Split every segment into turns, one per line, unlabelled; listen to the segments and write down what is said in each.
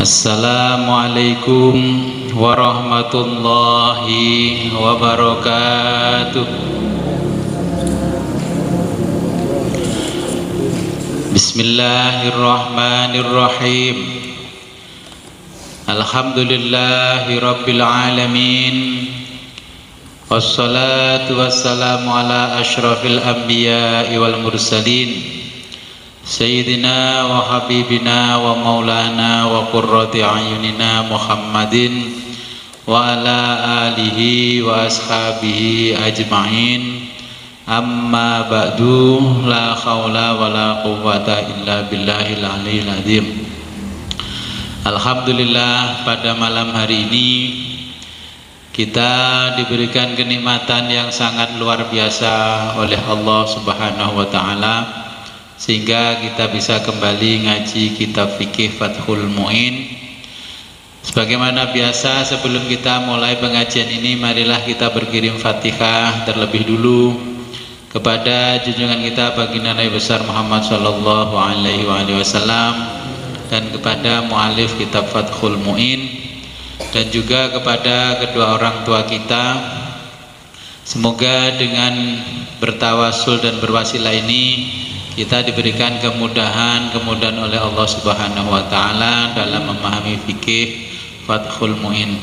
Assalamualaikum warahmatullahi wabarakatuh. Bismillahirrahmanirrahim. Alhamdulillahi rabbil alamin. Wassalatu wassalamu ala ashrafil anbiya wal mursalin سيدنا وحبيبنا ومولانا وقرة أعيننا محمد وعلى آله وأصحابه أجمعين أما بعد لا حول ولا قوة إلا بالله العلي العظيم Alhamdulillah pada malam hari ini kita diberikan kenikmatan yang sangat luar biasa oleh Allah Subhanahu wa taala sehingga kita bisa kembali ngaji kitab fikih Fathul Mu'in. Sebagaimana biasa sebelum kita mulai pengajian ini marilah kita berkirim fatihah terlebih dulu kepada junjungan kita baginda Nabi besar Muhammad sallallahu alaihi wasallam dan kepada mualif kitab Fathul Mu'in dan juga kepada kedua orang tua kita. Semoga dengan bertawasul dan berwasilah ini kita diberikan kemudahan kemudahan oleh Allah Subhanahu wa taala dalam memahami fikih Fathul Muin.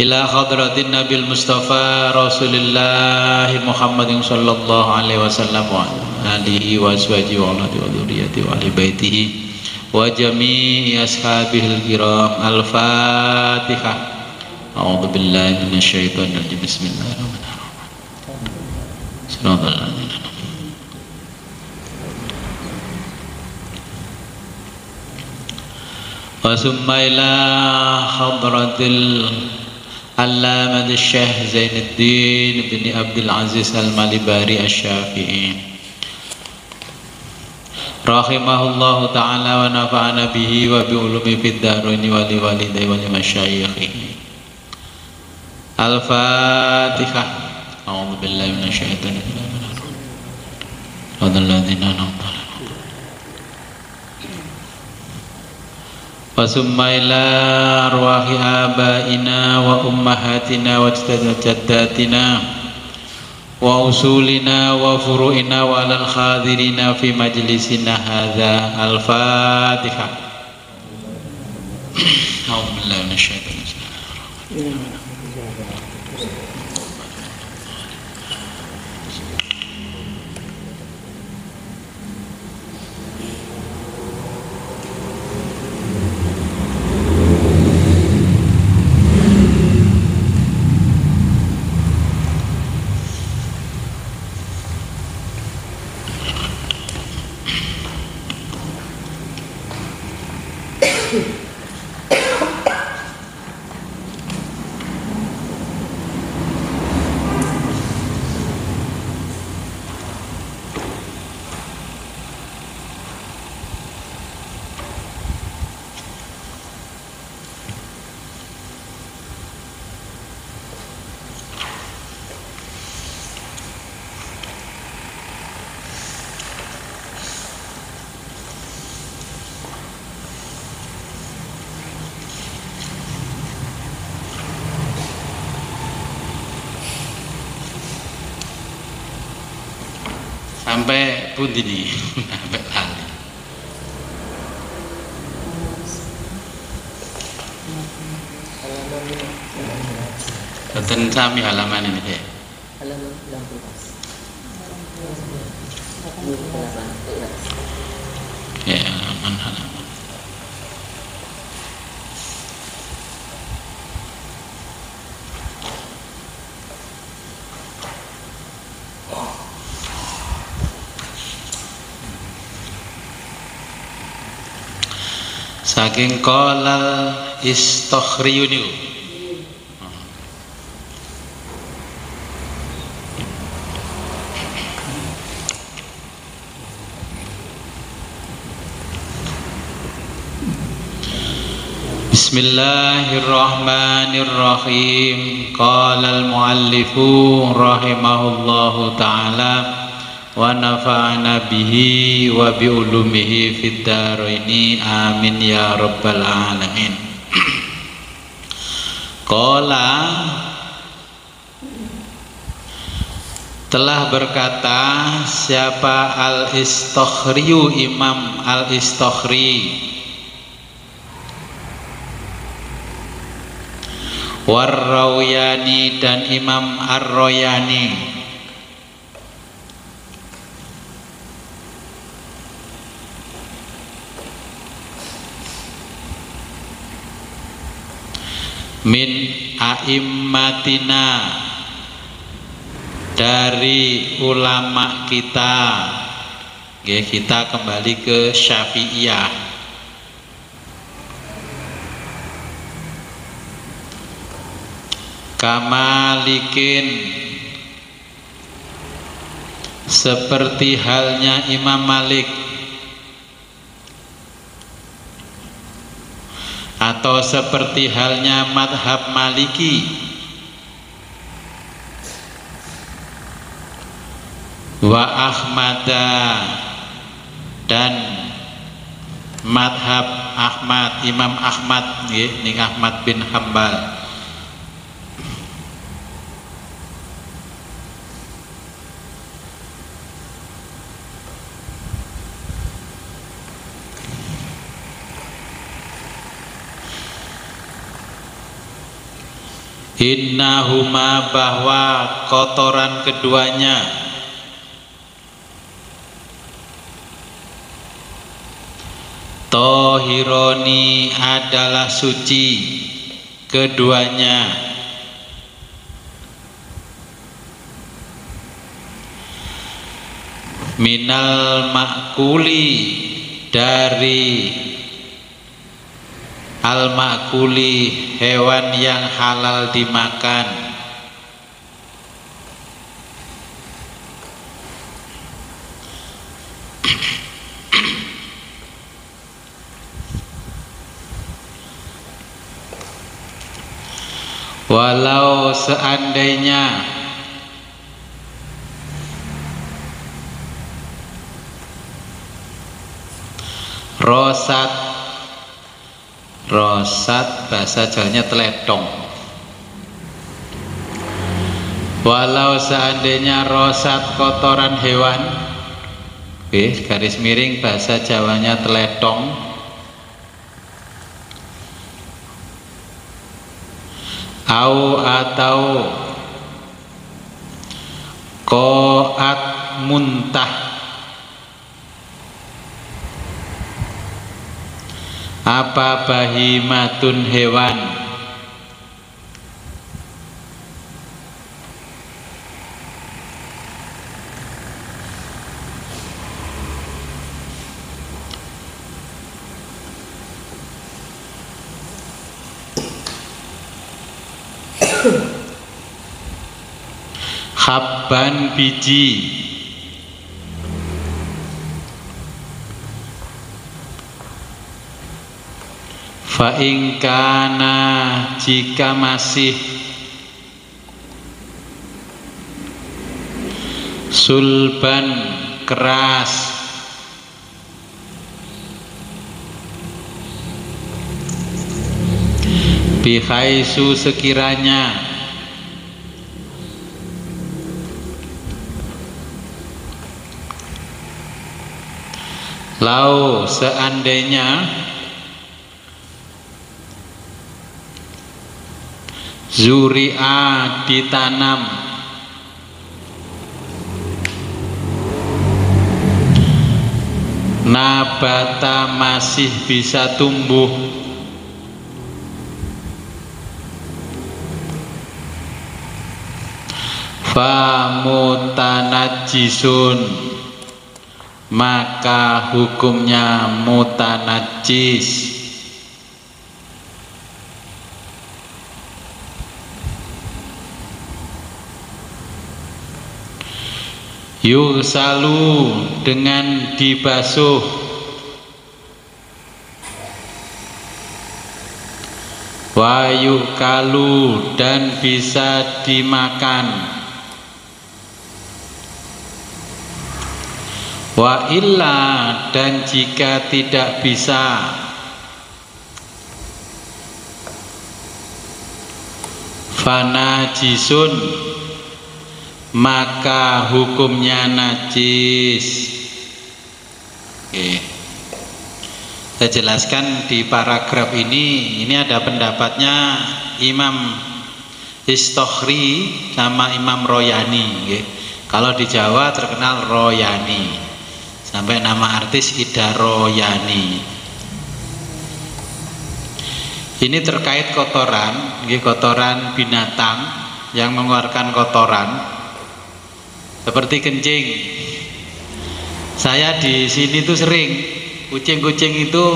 Ila hadratin Nabil Mustafa Rasulullah Muhammadin sallallahu alaihi wasallam wa alihi wa aswaji wa alati wa wa ahli baitihi wa jami'i ashabihil kiram. Al-fatihah a'udzu billahi minasyaitonir rajim. Bismillahirrahmanirrahim وثم إلى حضرة العلامة الشيخ زين الدين بن عبد العزيز المالباري الشافعي رحمه الله تعالى ونفعنا به وبعلومه في الدارين ولوالديه ولمشايخه الفاتحة أعوذ بالله من الشيطان الرجيم الذين أنعمت وثم إلى أرواح آبائنا وأمهاتنا وجداتنا وأصولنا وفروعنا وعلى الخاذرين في مجلسنا هذا الفاتحة أعوذ بالله من الشيطان الرجيم Sampai pun ini sampai lali Tentang sami halaman ini saking kolal istakhriyuni Bismillahirrahmanirrahim. Qala al-muallifu rahimahullahu ta'ala wa nafa'ana bihi wa bi ulumihi fid amin ya rabbal alamin. Qala telah berkata siapa al-istokhriyu imam al-istokhri? Warrawyani dan imam ar-royani min aimmatina dari ulama kita. Oke, kita kembali ke Syafi'iyah. Kamalikin seperti halnya Imam Malik atau seperti halnya madhab maliki. Wa ahmada. Dan madhab Ahmad Imam Ahmad ini Ahmad bin Hambal Innahuma bahwa kotoran keduanya Tohironi adalah suci keduanya. Minal makuli dari al-makuli hewan yang halal dimakan. Walau seandainya rosat rosat bahasa Jawanya teledong. Walau seandainya rosat kotoran hewan eh, garis miring bahasa Jawanya teledong. Au atau koat muntah apa bahimatun hewan? Habban biji Fa'ingkana jika masih sulban keras. Bihaisu sekiranya. Lau seandainya Zuri'a ditanam Nabata masih bisa tumbuh. Famutanajisun. Maka hukumnya mutanajis yursalu dengan dibasuh. Wayu kalu dan bisa dimakan. Wa illa dan jika tidak bisa. Fana jisun maka hukumnya najis Oke. saya jelaskan di paragraf ini ini ada pendapatnya Imam Istokhri sama Imam Royani Oke. kalau di Jawa terkenal Royani sampai nama artis Ida Royani ini terkait kotoran, kotoran binatang yang mengeluarkan kotoran seperti kencing. Saya di sini tuh sering kucing-kucing itu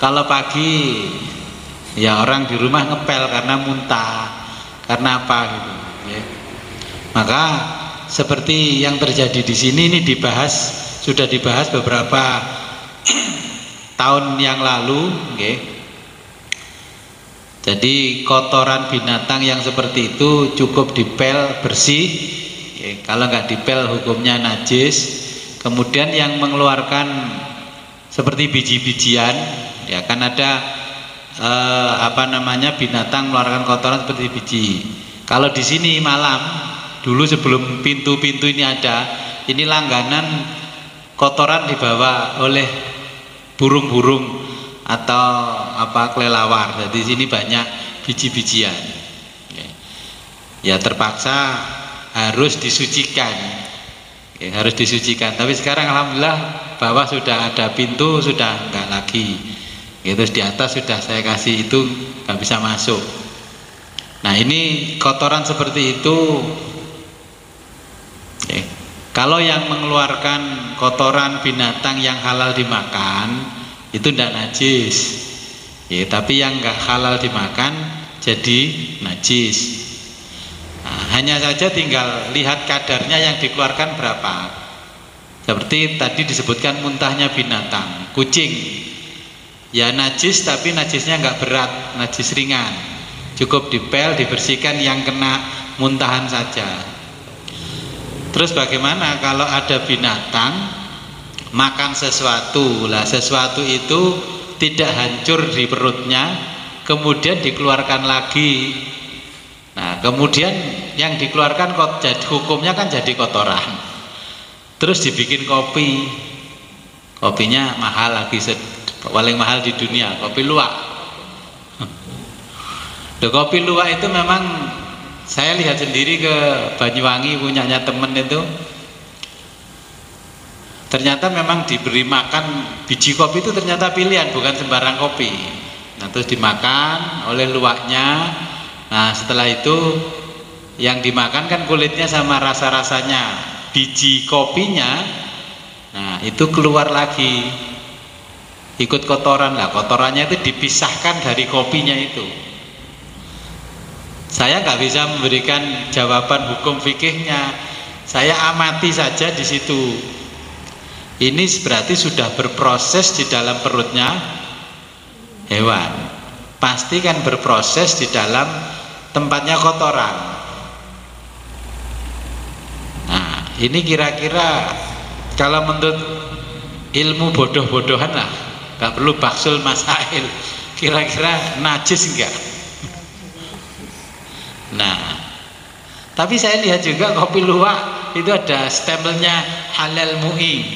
kalau pagi ya orang di rumah ngepel karena muntah, karena apa gitu. Ya. Maka seperti yang terjadi di sini ini dibahas sudah dibahas beberapa tahun yang lalu, okay jadi kotoran binatang yang seperti itu cukup dipel bersih. Ya, kalau nggak dipel hukumnya najis. Kemudian yang mengeluarkan seperti biji-bijian, ya kan ada eh, apa namanya binatang mengeluarkan kotoran seperti biji. Kalau di sini malam, dulu sebelum pintu-pintu ini ada, ini langganan kotoran dibawa oleh burung-burung atau apa kelelawar. Jadi sini banyak biji-bijian. Ya. ya terpaksa harus disucikan. Ya, harus disucikan. Tapi sekarang alhamdulillah bawah sudah ada pintu, sudah enggak lagi. Ya, terus di atas sudah saya kasih itu nggak bisa masuk. Nah ini kotoran seperti itu. Ya. Kalau yang mengeluarkan kotoran binatang yang halal dimakan, itu tidak najis ya, tapi yang nggak halal dimakan jadi najis nah, hanya saja tinggal lihat kadarnya yang dikeluarkan berapa. Seperti tadi disebutkan muntahnya binatang kucing. Ya najis tapi najisnya nggak berat najis ringan. Cukup dipel dibersihkan yang kena muntahan saja. Terus bagaimana kalau ada binatang makan sesuatu? Lah sesuatu itu tidak hancur di perutnya kemudian dikeluarkan lagi nah kemudian yang dikeluarkan hukumnya kan jadi kotoran. Terus dibikin kopi. Kopinya mahal lagi paling mahal di dunia kopi luwak. The kopi luwak itu memang saya lihat sendiri ke Banyuwangi punyanya temen itu. Ternyata memang diberi makan biji kopi itu ternyata pilihan bukan sembarang kopi. Nah terus dimakan oleh luaknya nah setelah itu yang dimakan kan kulitnya sama rasa-rasanya biji kopinya nah itu keluar lagi. Ikut kotoran lah kotorannya itu dipisahkan dari kopinya itu. Saya nggak bisa memberikan jawaban hukum fikihnya. Saya amati saja di situ. Ini berarti sudah berproses di dalam perutnya hewan. Pasti kan berproses di dalam tempatnya kotoran. Nah ini kira-kira kalau menurut ilmu bodoh-bodohan lah. Gak perlu baksul masail. Kira-kira najis enggak nah tapi saya lihat juga kopi luwak itu ada stempelnya halal mu'i.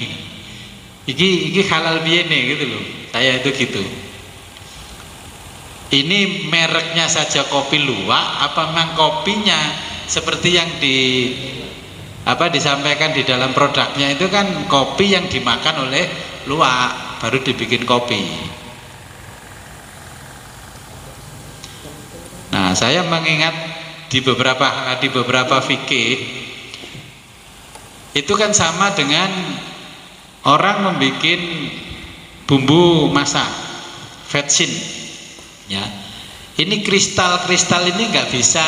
Iki iki halal biene gitu loh. Saya itu gitu ini mereknya saja kopi luwak apa memang kopinya seperti yang di apa disampaikan di dalam produknya itu kan kopi yang dimakan oleh luwak baru dibikin kopi. Nah saya mengingat di beberapa di beberapa fikih itu kan sama dengan orang membuat bumbu masak vetsin ya. Ini kristal-kristal ini nggak bisa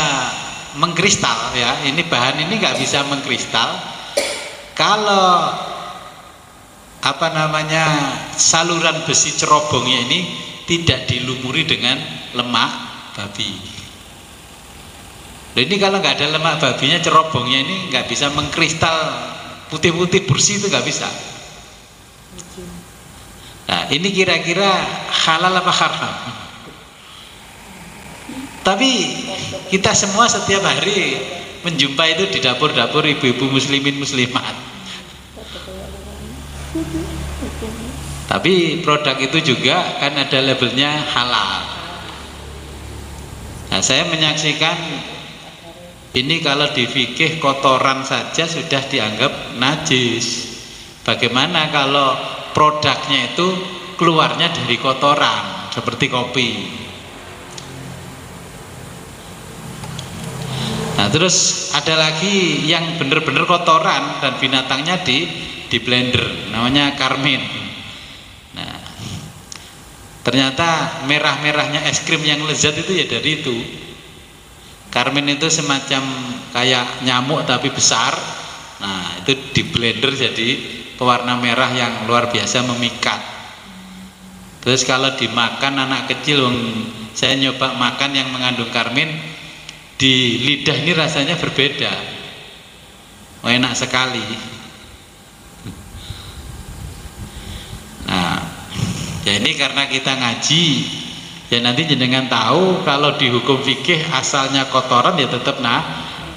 mengkristal ya. Ini bahan ini nggak bisa mengkristal. Kalau apa namanya saluran besi cerobongnya ini tidak dilumuri dengan lemak babi. Nah, ini kalau nggak ada lemak babinya cerobongnya ini nggak bisa mengkristal. Putih-putih bersih itu nggak bisa. Nah, ini kira-kira halal apa haram? Tapi kita semua setiap hari menjumpai itu di dapur-dapur ibu-ibu muslimin muslimat. Tapi produk itu juga kan ada labelnya halal. Nah, saya menyaksikan ini kalau di fikih kotoran saja sudah dianggap najis. Bagaimana kalau produknya itu keluarnya dari kotoran seperti kopi? Nah, terus ada lagi yang benar-benar kotoran dan binatangnya di di blender, namanya karmin. Nah, ternyata merah-merahnya es krim yang lezat itu ya dari itu. Karmin itu semacam kayak nyamuk tapi besar. Nah, itu di blender jadi pewarna merah yang luar biasa memikat. Terus kalau dimakan anak kecil, saya nyoba makan yang mengandung karmin, di lidah ini rasanya berbeda. Oh, enak sekali. Nah, ya ini karena kita ngaji, ya nanti jenengan tahu kalau di hukum fikih asalnya kotoran ya tetap nah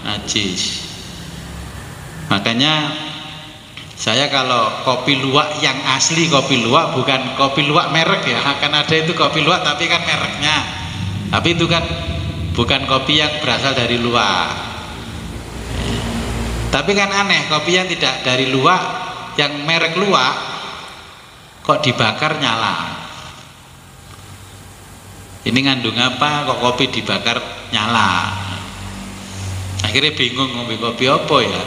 najis makanya saya kalau kopi luwak yang asli kopi luwak bukan kopi luwak merek ya akan ada itu kopi luwak tapi kan mereknya tapi itu kan bukan kopi yang berasal dari luwak tapi kan aneh kopi yang tidak dari luwak yang merek luwak kok dibakar nyala. Ini ngandung apa? Kok kopi dibakar nyala? Akhirnya bingung ngopi kopi apa ya?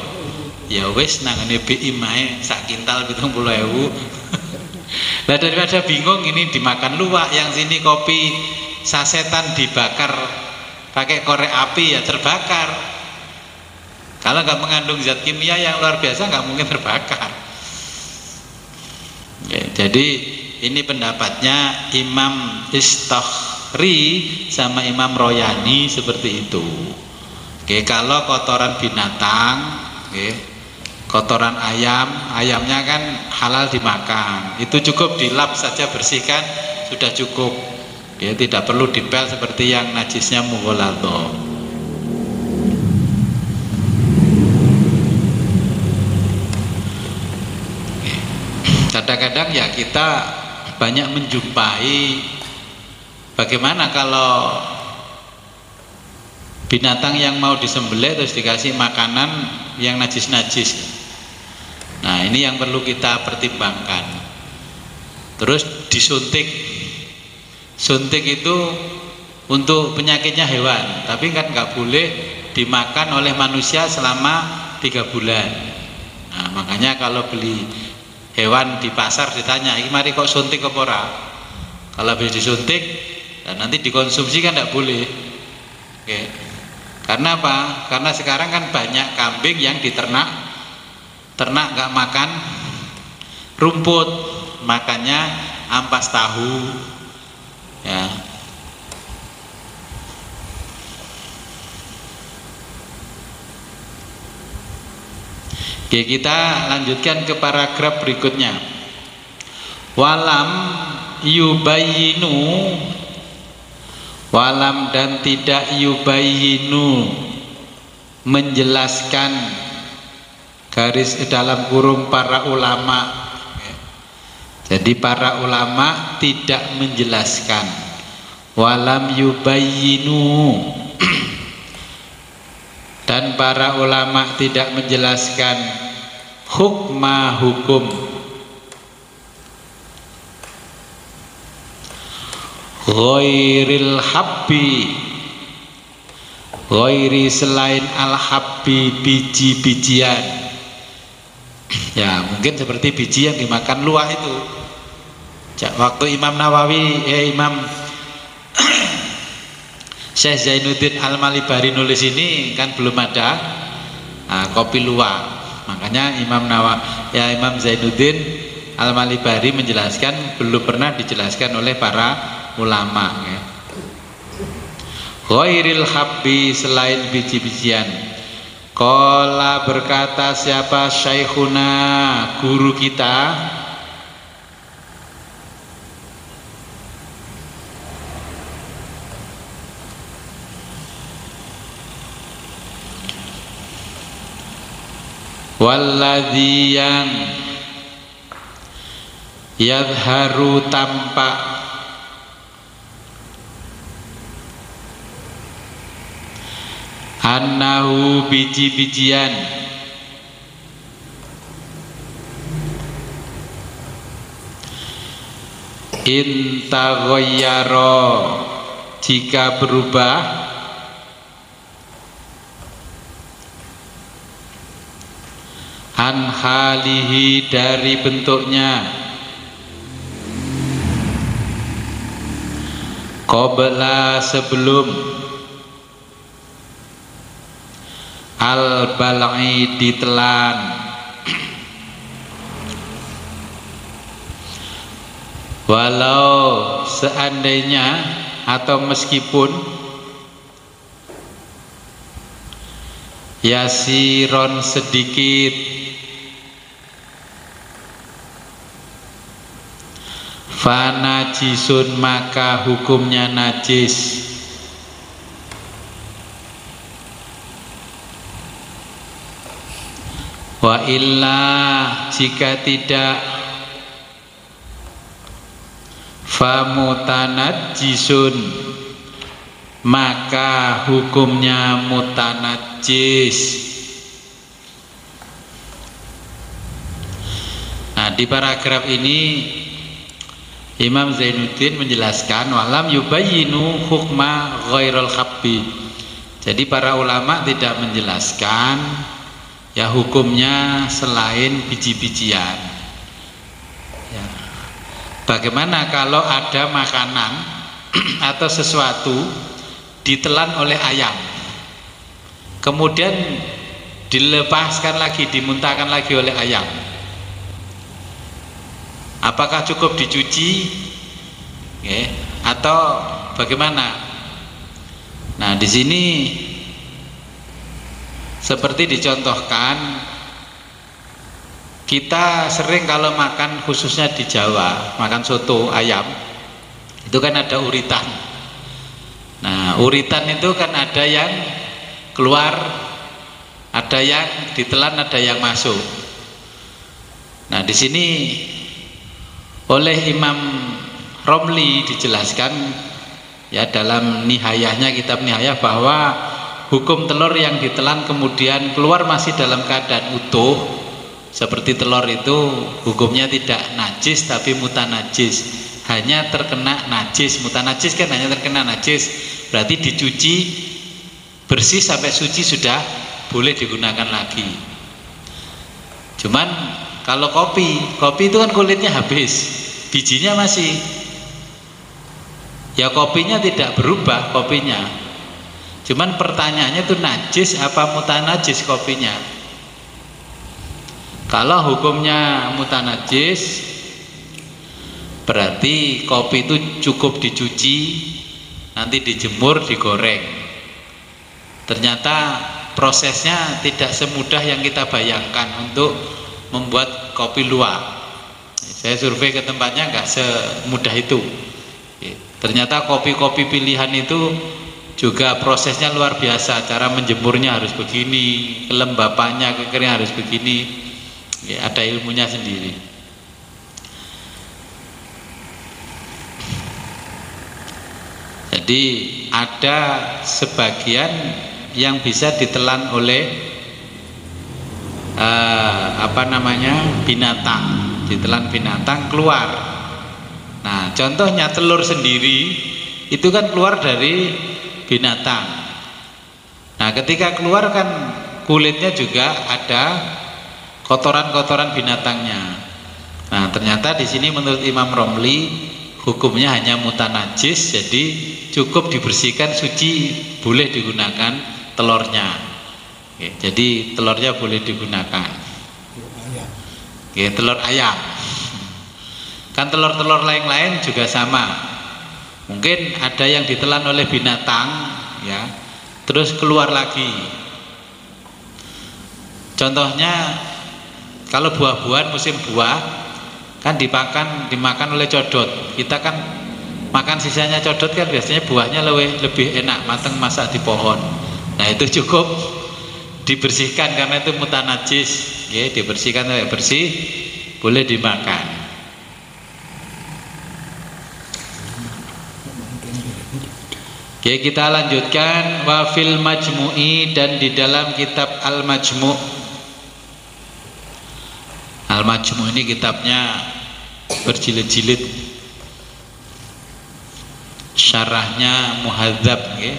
Ya wes nangane BI mae sak kintal pitung puluh ewu. Lah daripada bingung ini dimakan luwak yang sini kopi sasetan dibakar pakai korek api ya terbakar. Kalau nggak mengandung zat kimia yang luar biasa nggak mungkin terbakar. Oke, jadi ini pendapatnya Imam Istakh Ri sama Imam Royani seperti itu. Oke kalau kotoran binatang oke kotoran ayam ayamnya kan halal dimakan. Itu cukup dilap saja bersihkan sudah cukup ya tidak perlu dipel seperti yang najisnya mugholado kadang-kadang ya kita banyak menjumpai Bagaimana kalau binatang yang mau disembelih terus dikasih makanan yang najis-najis? Nah, ini yang perlu kita pertimbangkan. Terus disuntik. Suntik itu untuk penyakitnya hewan, tapi kan nggak boleh dimakan oleh manusia selama tiga bulan. Nah, makanya kalau beli hewan di pasar ditanya, ini mari kok suntik ke pora? Kalau habis disuntik, dan nanti dikonsumsi kan tidak boleh Oke. karena apa karena sekarang kan banyak kambing yang diternak ternak nggak makan rumput makannya ampas tahu ya Oke, kita lanjutkan ke paragraf berikutnya. Walam yubayinu walam dan tidak yubayinu menjelaskan garis dalam kurung para ulama jadi para ulama tidak menjelaskan. Walam yubayinu dan para ulama tidak menjelaskan hukma hukum. Ghairil habbi. Ghairi selain al habbi biji-bijian ya mungkin seperti biji yang dimakan luah itu. Waktu Imam Nawawi eh Imam Syekh Zainuddin Al-Malibari nulis ini kan belum ada nah, kopi luwak makanya Imam Nawawi ya Imam Zainuddin Al-Malibari menjelaskan belum pernah dijelaskan oleh para ulama ya. Ghairil habbi selain biji-bijian Kola berkata siapa syaikhuna guru kita? Walladhi yang Yadharu tampak annahu biji-bijian. Intaghayyara jika berubah an halihi dari bentuknya. Qabla sebelum al balai ditelan. Walau seandainya atau meskipun yasiron sedikit fana jisun maka hukumnya najis wa illa jika tidak jisun maka hukumnya mutanajis nah di paragraf ini Imam Zainuddin menjelaskan walam yubayinu hukma ghairul khabbi. Jadi para ulama tidak menjelaskan ya hukumnya selain biji-bijian Bagaimana kalau ada makanan atau sesuatu ditelan oleh ayam, kemudian dilepaskan lagi, dimuntahkan lagi oleh ayam? Apakah cukup dicuci, okay. atau bagaimana? Nah, di sini seperti dicontohkan kita sering kalau makan khususnya di Jawa makan soto ayam itu kan ada uritan. Nah uritan itu kan ada yang keluar ada yang ditelan ada yang masuk. Nah di sini oleh Imam Romli dijelaskan ya dalam nihayahnya kitab nihayah bahwa hukum telur yang ditelan kemudian keluar masih dalam keadaan utuh. Seperti telur itu hukumnya tidak najis tapi mutanajis. Hanya terkena najis. Mutanajis kan hanya terkena najis. Berarti dicuci bersih sampai suci sudah boleh digunakan lagi. Cuman kalau kopi kopi itu kan kulitnya habis. Bijinya masih. Ya kopinya tidak berubah kopinya cuman pertanyaannya itu najis apa mutanajis kopinya? Kalau hukumnya mutanajis berarti kopi itu cukup dicuci nanti dijemur digoreng. Ternyata prosesnya tidak semudah yang kita bayangkan untuk membuat kopi luwak. Saya survei ke tempatnya nggak semudah itu. Ternyata kopi-kopi pilihan itu juga prosesnya luar biasa cara menjemurnya harus begini kelembapannya kekeringan harus begini. Ya, ada ilmunya sendiri. Jadi ada sebagian yang bisa ditelan oleh uh, apa namanya binatang. Ditelan binatang keluar. Nah contohnya telur sendiri itu kan keluar dari binatang nah ketika keluar kan kulitnya juga ada kotoran-kotoran binatangnya. Nah, ternyata di sini menurut Imam Romli hukumnya hanya mutanajis, jadi cukup dibersihkan suci boleh digunakan telurnya. Oke, jadi telurnya boleh digunakan. Oke, telur ayam. Kan telur-telur lain-lain juga sama. Mungkin ada yang ditelan oleh binatang, ya, terus keluar lagi. Contohnya kalau buah-buahan musim buah kan dimakan dimakan oleh codot. Kita kan makan sisanya codot kan biasanya buahnya lebih lebih enak matang masak di pohon. Nah itu cukup dibersihkan karena itu mutanajis ya dibersihkan sampai bersih boleh dimakan Oke kita lanjutkan. Wafil majmu'i dan di dalam kitab al majmu' al majmu' ini kitabnya berjilid-jilid. Syarahnya muhadzab okay.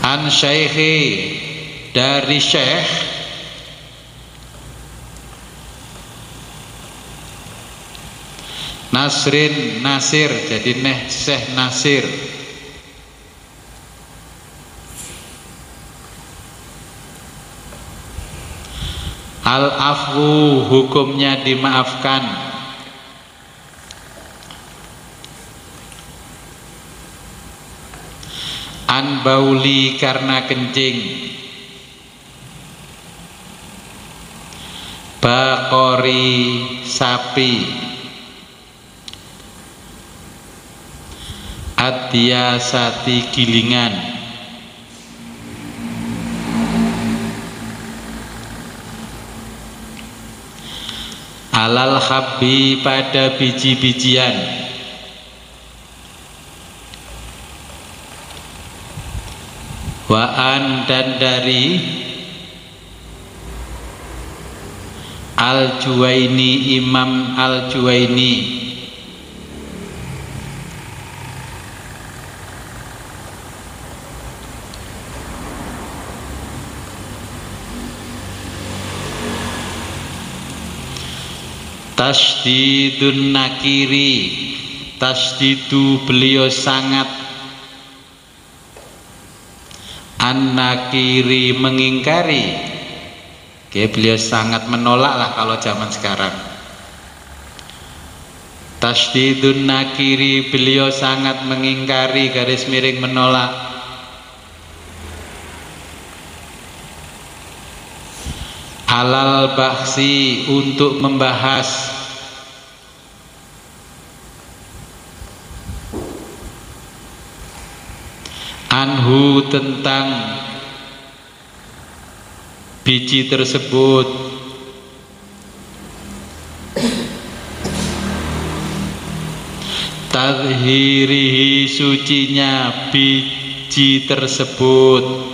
an syekhi dari syekh Nasrin Nasir jadi Neh Syekh Nasir. Al afwu hukumnya dimaafkan. An bauli karena kencing. Bakori sapi Sati gilingan. Alal habbi pada biji-bijian. Waan dan dari al-juwaini imam al-juwaini tasdidun nakiri. Tasdidu beliau sangat. An nakiri mengingkari. Oke, beliau sangat menolak lah kalau zaman sekarang. Tasdidun nakiri beliau sangat mengingkari garis miring menolak halal bahsi untuk membahas. Anhu tentang biji tersebut. Tadhirihi sucinya biji tersebut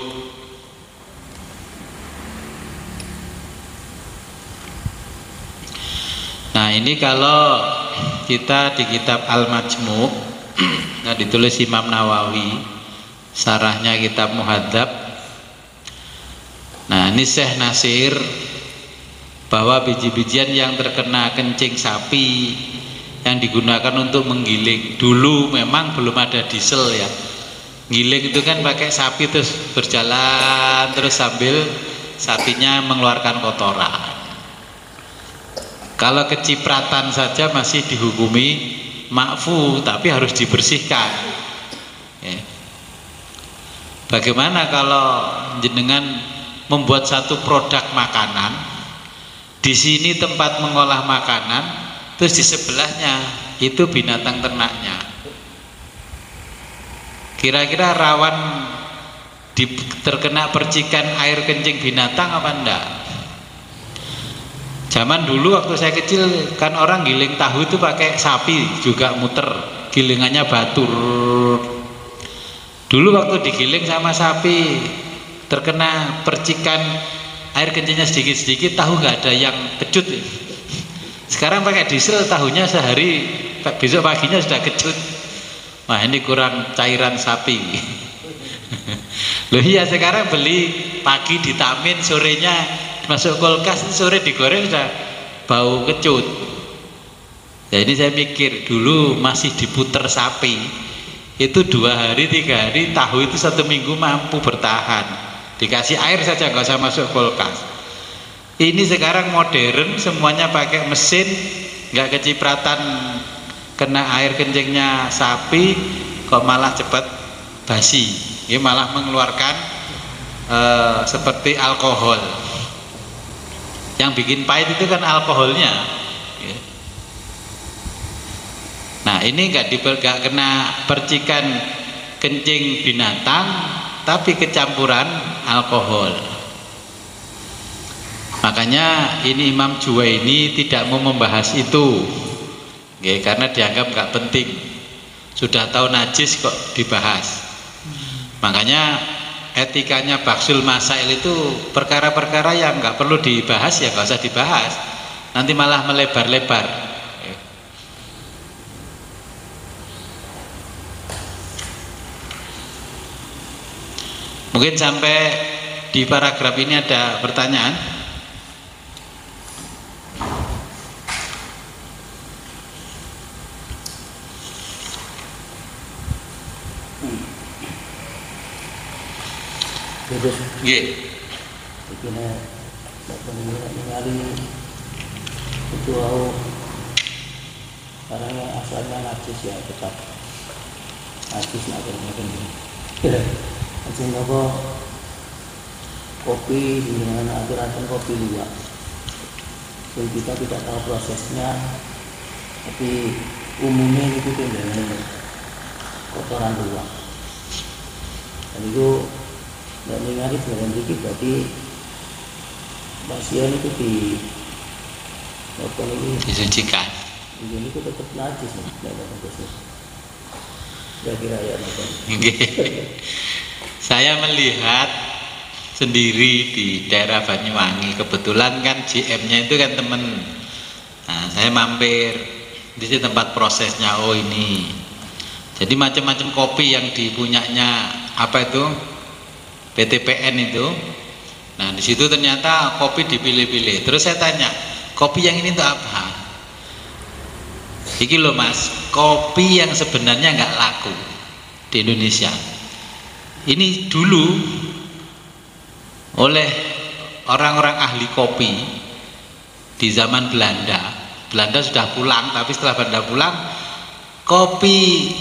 nah ini kalau kita di kitab Al-Majmu' nah ditulis Imam Nawawi sarahnya kitab muhadzab. Nah ini Syekh Nasir bahwa biji-bijian yang terkena kencing sapi yang digunakan untuk menggiling. Dulu memang belum ada diesel ya. Giling itu kan pakai sapi terus berjalan terus sambil sapinya mengeluarkan kotoran kalau kecipratan saja masih dihukumi makfu tapi harus dibersihkan ya. Bagaimana kalau jenengan membuat satu produk makanan, di sini tempat mengolah makanan, terus di sebelahnya itu binatang ternaknya. Kira-kira rawan di, terkena percikan air kencing binatang apa enggak? Zaman dulu waktu saya kecil kan orang giling tahu itu pakai sapi juga muter, gilingannya batur Dulu waktu digiling sama sapi terkena percikan air kencingnya sedikit-sedikit tahu nggak ada yang kecut. Sekarang pakai diesel tahunya sehari besok paginya sudah kecut. Wah ini kurang cairan sapi. Loh iya sekarang beli pagi ditamin sorenya masuk kulkas sore digoreng sudah bau kecut. Ya ini saya mikir dulu masih diputer sapi itu dua hari tiga hari tahu itu satu minggu mampu bertahan. Dikasih air saja nggak usah masuk kulkas. Ini sekarang modern semuanya pakai mesin nggak kecipratan kena air kencingnya sapi kok malah cepat basi. Ini malah mengeluarkan uh, seperti alkohol yang bikin pahit itu kan alkoholnya. Nah ini nggak nggak kena percikan kencing binatang tapi kecampuran alkohol. Makanya ini Imam Juwaini tidak mau membahas itu. Oke, karena dianggap nggak penting. Sudah tahu najis kok dibahas. Makanya etikanya baksul masail itu perkara-perkara yang nggak perlu dibahas ya nggak usah dibahas. Nanti malah melebar-lebar. Mungkin sampai di paragraf ini ada pertanyaan
Terus Nggih. Iki nek bapak ningali itu au karena asalnya najis ya tetap. Najis nak mungkin ya macam apa? Kopi dengan aturan kopi luwak jadi kita tidak tahu prosesnya tapi umumnya itu dengan kotoran luwak dan itu dan ningali dengan dikit berarti pasien itu di apa ini?
Disucikan
ini itu tetap najis nih tidak ada khusus. Kira-kira ya
saya melihat sendiri di daerah Banyuwangi. Kebetulan kan GM-nya itu kan temen. Nah saya mampir. Di sini tempat prosesnya oh ini. Jadi macam-macam kopi yang dipunyanya apa itu PTPN itu. Nah di situ ternyata kopi dipilih-pilih. Terus saya tanya kopi yang ini untuk apa? Iki loh mas kopi yang sebenarnya nggak laku di Indonesia. Ini dulu oleh orang-orang ahli kopi di zaman Belanda Belanda sudah pulang tapi setelah Belanda pulang kopi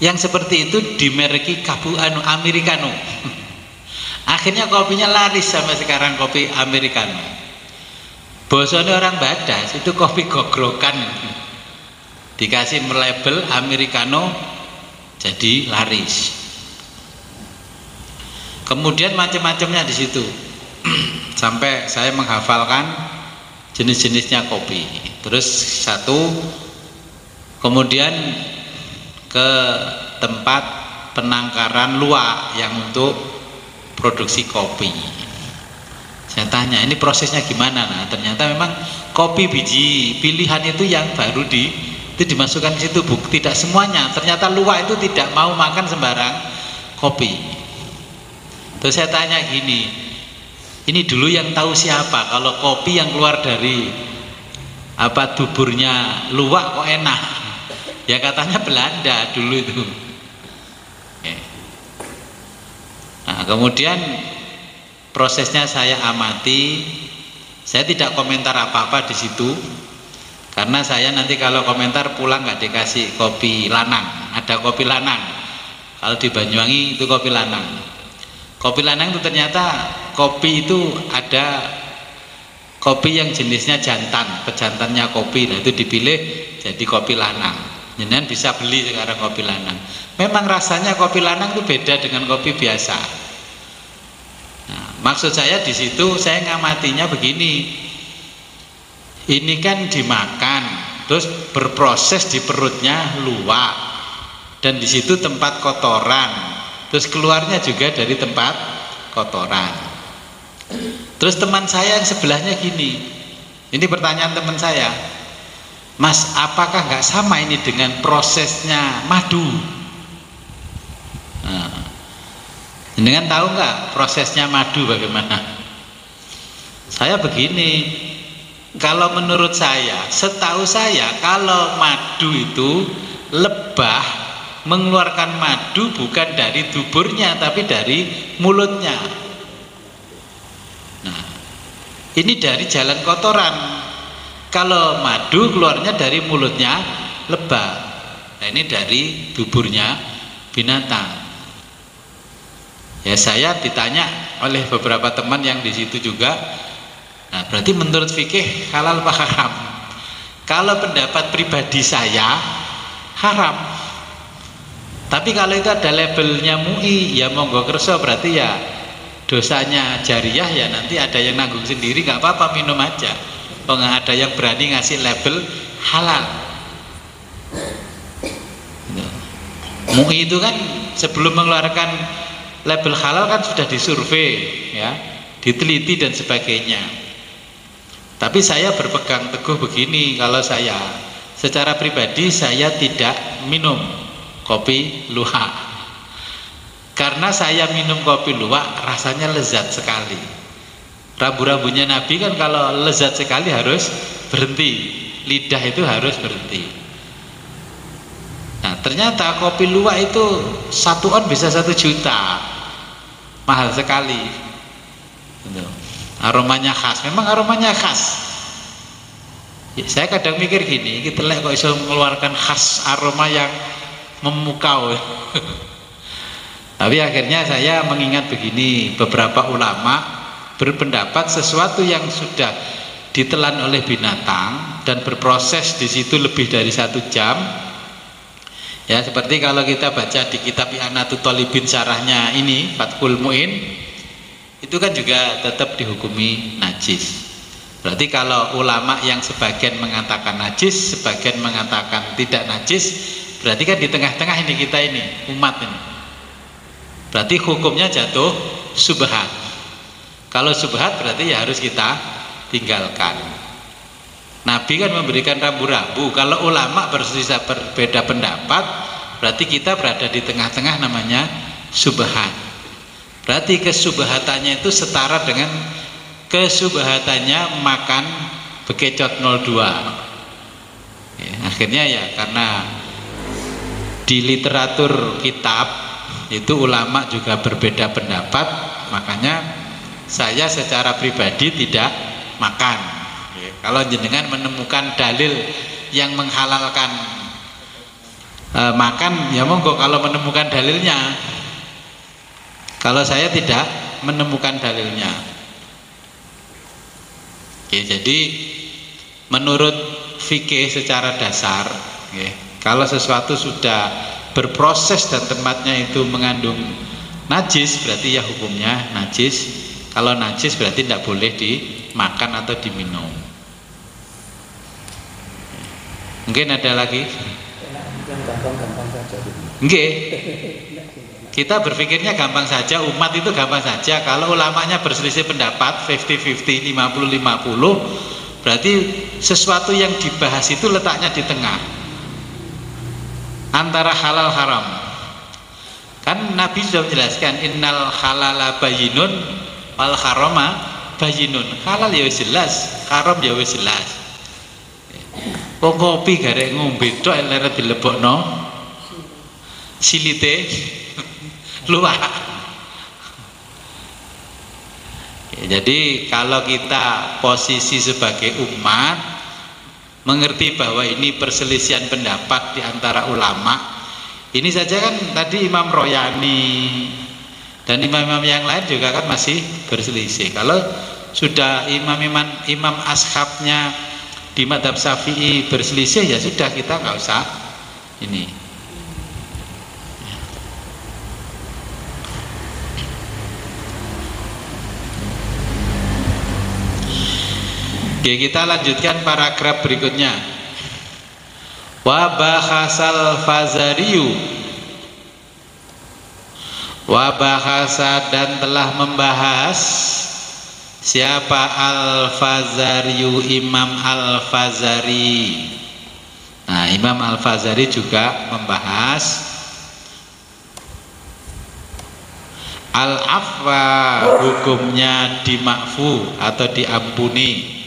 yang seperti itu dimereki kabu anu americano. Akhirnya kopinya laris sampai sekarang kopi americano. Bosone orang badas itu kopi gogrokan dikasih label americano jadi laris. Kemudian macam-macamnya di situ. Sampai saya menghafalkan jenis-jenisnya kopi. Terus satu kemudian ke tempat penangkaran luak yang untuk produksi kopi. Saya tanya ini prosesnya gimana? Nah ternyata memang kopi biji pilihan itu yang baru di itu dimasukkan ke situ buk tidak semuanya. Ternyata luak itu tidak mau makan sembarang kopi. Terus saya tanya gini ini dulu yang tahu siapa? Kalau kopi yang keluar dari apa duburnya luak kok enak ya katanya Belanda dulu itu. Nah kemudian prosesnya saya amati. Saya tidak komentar apa-apa di situ karena saya nanti kalau komentar pulang nggak dikasih kopi lanang. Ada kopi lanang. Kalau di Banyuwangi itu kopi lanang. Kopi lanang itu ternyata kopi itu ada kopi yang jenisnya jantan pejantannya kopi. Nah itu dipilih jadi kopi lanang jenengan bisa beli sekarang kopi lanang. Memang rasanya kopi lanang itu beda dengan kopi biasa. Nah, maksud saya di situ saya ngamatinya begini. Ini kan dimakan terus berproses di perutnya luak dan di situ tempat kotoran. Terus keluarnya juga dari tempat kotoran. Terus teman saya yang sebelahnya gini. Ini pertanyaan teman saya Mas, apakah nggak sama ini dengan prosesnya madu? Nah, dengan tahu nggak prosesnya madu bagaimana? Saya begini, kalau menurut saya, setahu saya kalau madu itu lebah mengeluarkan madu bukan dari tuburnya tapi dari mulutnya. Nah, ini dari jalan kotoran kalau madu keluarnya dari mulutnya lebah nah ini dari tuburnya binatang. Ya saya ditanya oleh beberapa teman yang di situ juga nah berarti menurut fikih halal apa haram? Kalau pendapat pribadi saya haram. Tapi kalau itu ada labelnya MUI ya monggo kerso berarti ya dosanya jariah ya nanti ada yang nanggung sendiri nggak apa-apa minum aja oh, ada yang berani ngasih label halal. MUI itu kan sebelum mengeluarkan label halal kan sudah disurvei ya diteliti dan sebagainya. Tapi saya berpegang teguh begini kalau saya secara pribadi saya tidak minum kopi luwak. Karena saya minum kopi luwak rasanya lezat sekali rambu-rambunya Nabi kan kalau lezat sekali harus berhenti lidah itu harus berhenti Nah ternyata kopi luwak itu satu on bisa satu juta, mahal sekali. Gitu. Aromanya khas, memang aromanya khas. Ya, saya kadang mikir gini, kita lihat kok bisa mengeluarkan khas aroma yang memukau. Tapi akhirnya saya mengingat begini, beberapa ulama berpendapat sesuatu yang sudah ditelan oleh binatang dan berproses di situ lebih dari satu jam Ya, seperti kalau kita baca di kitab I'anatul Talibin syarahnya ini Fathul Muin itu kan juga tetap dihukumi najis. Berarti kalau ulama yang sebagian mengatakan najis, sebagian mengatakan tidak najis, berarti kan di tengah-tengah ini kita ini umat ini. Berarti hukumnya jatuh subhat. Kalau subhat berarti ya harus kita tinggalkan. Nabi kan memberikan rambu-rambu. Kalau ulama bersisa berbeda pendapat, berarti kita berada di tengah-tengah namanya subhat. Berarti kesubhatannya itu setara dengan kesubhatannya makan bekecot 02. Ya, akhirnya ya karena di literatur kitab itu ulama juga berbeda pendapat, makanya saya secara pribadi tidak makan kalau jenengan menemukan dalil yang menghalalkan e, makan, ya monggo kalau menemukan dalilnya. Kalau saya tidak menemukan dalilnya. Oke, jadi menurut fikih secara dasar, oke, kalau sesuatu sudah berproses dan tempatnya itu mengandung najis, berarti ya hukumnya najis. Kalau najis berarti tidak boleh dimakan atau diminum. Mungkin ada lagi? Enggak. Kita berpikirnya gampang saja, umat itu gampang saja. Kalau ulamanya berselisih pendapat 50-50, 50-50, berarti sesuatu yang dibahas itu letaknya di tengah. Antara halal haram. Kan Nabi sudah menjelaskan innal halala bayinun wal harama bayinun. Halal ya jelas, haram ya jelas. Wong kopi garek ngombe tok leret dilebokno silite luar. Ya, jadi kalau kita posisi sebagai umat mengerti bahwa ini perselisihan pendapat di antara ulama ini saja kan tadi Imam Royani dan imam-imam yang lain juga kan masih berselisih. Kalau sudah imam-imam imam ashabnya di madhab syafi'i berselisih ya sudah kita nggak usah ini. Oke, kita lanjutkan paragraf berikutnya. Wa bahasal fazariyu Wa bahasa dan telah membahas Siapa Al-Fazari Imam Al-Fazari. Nah Imam Al-Fazari juga membahas Al-Afwa hukumnya dimakfu atau diampuni.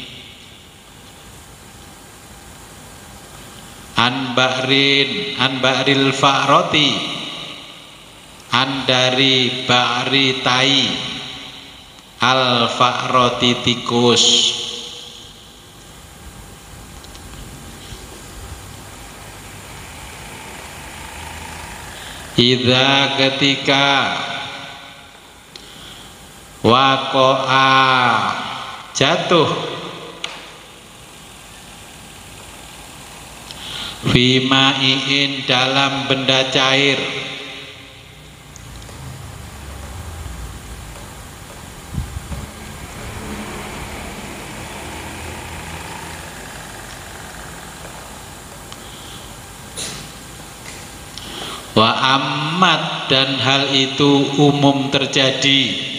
An Ba'rin An Ba'ril Fa'roti An dari Ba'ri Tai. Al fa'roti tikus. Ida ketika wakoa jatuh Fima'iin dalam benda cair Wa amat dan hal itu umum terjadi.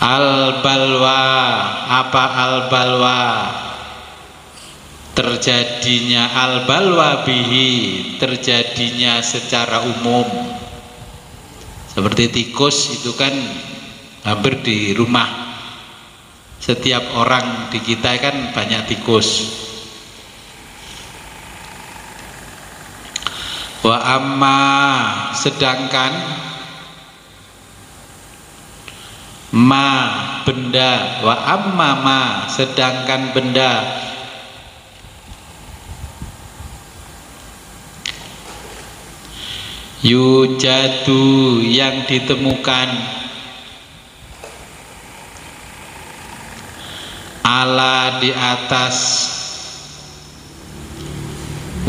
Al balwa apa al balwa terjadinya al balwa bihi terjadinya secara umum. Seperti tikus itu kan hampir di rumah. Setiap orang di kita kan banyak tikus. Wa amma sedangkan ma benda. Wa amma ma sedangkan benda yujadu yang ditemukan. Ala di atas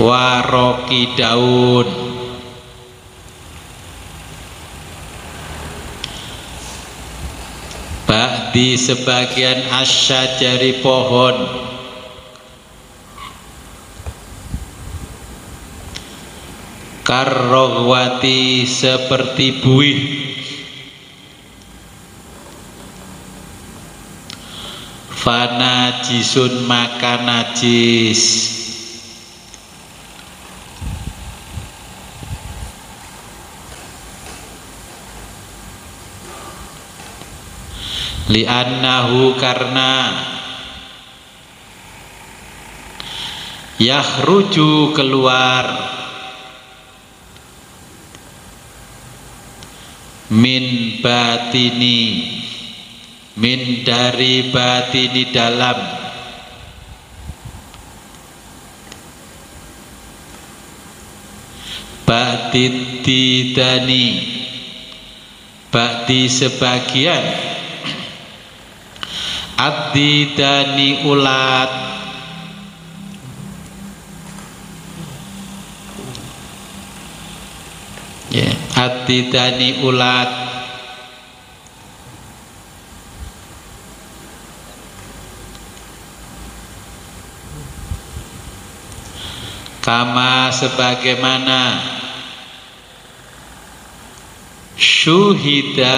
waroki daun. Di sebagian asyajari pohon karrogwati seperti buih. Fana jisun maka najis. Li'annahu karena yahruju keluar min batini. Min dari batini dalam. Batin bati sebagian. Adidani ulat Adidani ulat. Kama sebagaimana syuhida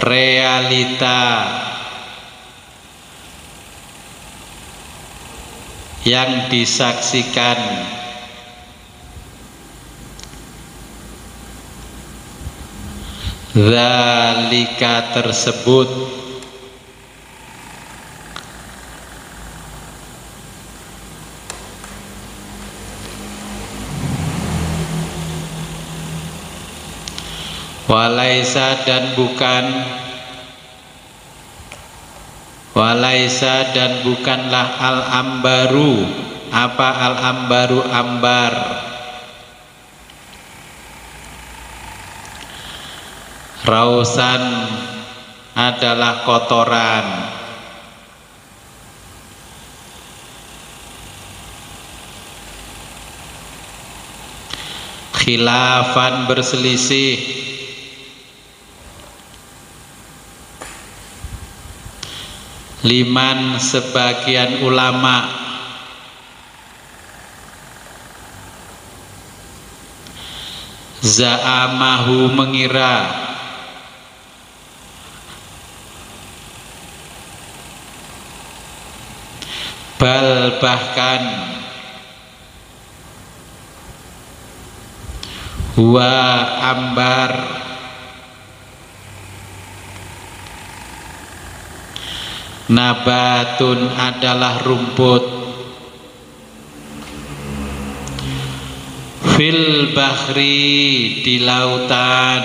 realita yang disaksikan zalika tersebut. Walaisa dan bukan. Walaisa dan bukanlah al ambaru apa al ambaru ambar rausan adalah kotoran. Khilafan berselisih. Liman sebagian ulama. Za'amahu mengira Bal bahkan. Huwa ambar. Nabatun adalah rumput. Fil bahri di lautan.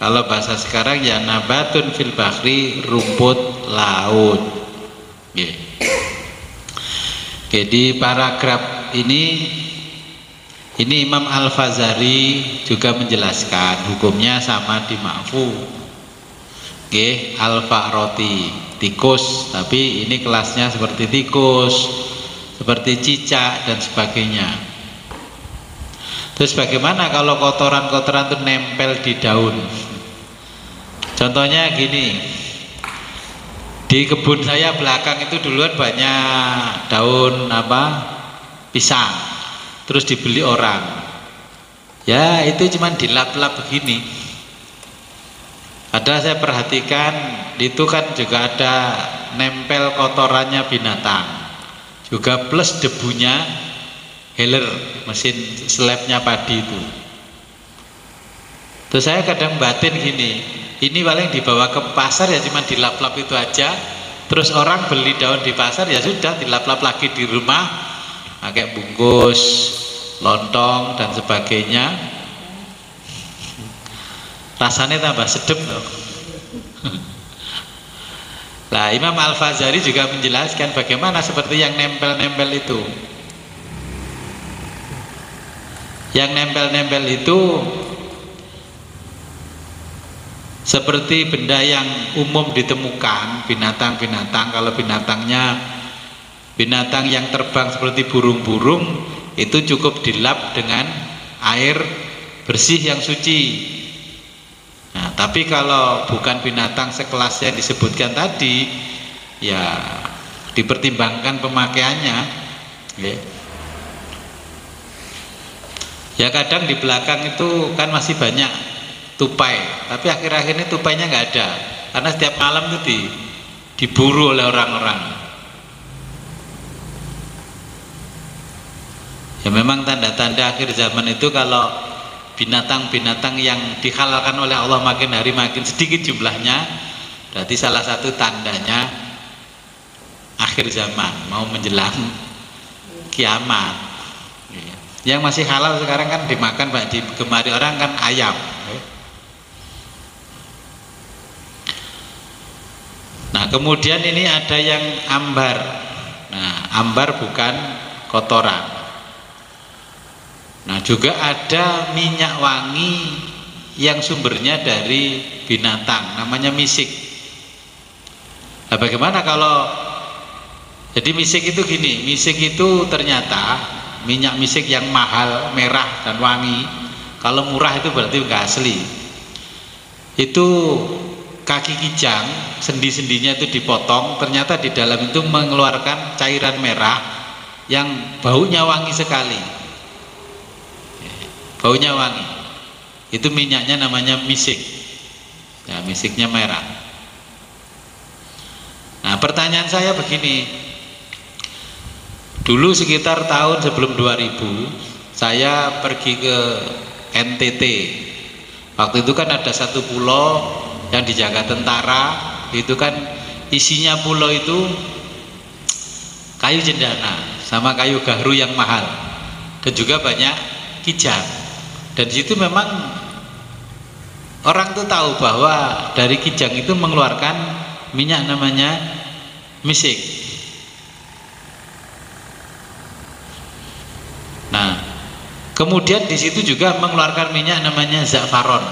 Kalau bahasa sekarang ya nabatun fil bahri rumput laut. Yeah. Jadi paragraf ini ini Imam Al-Fazari juga menjelaskan hukumnya sama di Ma'fu. Oke, Al-Fa'roti, tikus, tapi ini kelasnya seperti tikus, seperti cicak dan sebagainya. Terus bagaimana kalau kotoran-kotoran itu nempel di daun? Contohnya gini, di kebun saya belakang itu duluan banyak daun apa pisang. Terus dibeli orang. Ya itu cuma dilap-lap begini. Ada saya perhatikan itu kan juga ada nempel kotorannya binatang. Juga plus debunya healer mesin slabnya padi itu. Terus saya kadang batin gini ini paling dibawa ke pasar ya cuma dilap-lap itu aja. Terus orang beli daun di pasar ya sudah dilap-lap lagi di rumah. Pakai bungkus lontong dan sebagainya. Rasanya tambah sedep loh. Nah Imam Al-Fazari juga menjelaskan bagaimana seperti yang nempel-nempel itu. Yang nempel-nempel itu seperti benda yang umum ditemukan binatang-binatang kalau binatangnya binatang yang terbang seperti burung-burung itu cukup dilap dengan air bersih yang suci nah tapi kalau bukan binatang sekelas yang disebutkan tadi ya dipertimbangkan pemakaiannya ya. ya kadang di belakang itu kan masih banyak tupai. Tapi akhir-akhir ini tupainya nggak ada. Karena setiap malam itu di, diburu oleh orang-orang. Ya memang tanda-tanda akhir zaman itu kalau binatang-binatang yang dihalalkan oleh Allah makin hari makin sedikit jumlahnya berarti salah satu tandanya akhir zaman mau menjelang kiamat. Yang masih halal sekarang kan dimakan di digemari orang kan ayam Nah kemudian ini ada yang ambar. Nah ambar bukan kotoran. Nah juga ada minyak wangi yang sumbernya dari binatang namanya misik. Nah bagaimana kalau jadi misik itu gini misik itu ternyata minyak misik yang mahal merah dan wangi kalau murah itu berarti enggak asli. Itu kaki kijang sendi-sendinya itu dipotong ternyata di dalam itu mengeluarkan cairan merah yang baunya wangi sekali. Baunya wangi. Itu minyaknya namanya misik. Ya misiknya merah. Nah pertanyaan saya begini. Dulu sekitar tahun sebelum 2000 saya pergi ke NTT waktu itu kan ada satu pulau yang dijaga tentara itu kan isinya pulau itu kayu cendana sama kayu gahru yang mahal. Dan juga banyak kijang. Dan situ memang orang tuh tahu bahwa dari kijang itu mengeluarkan minyak namanya misik. Nah kemudian di situ juga mengeluarkan minyak namanya zafaron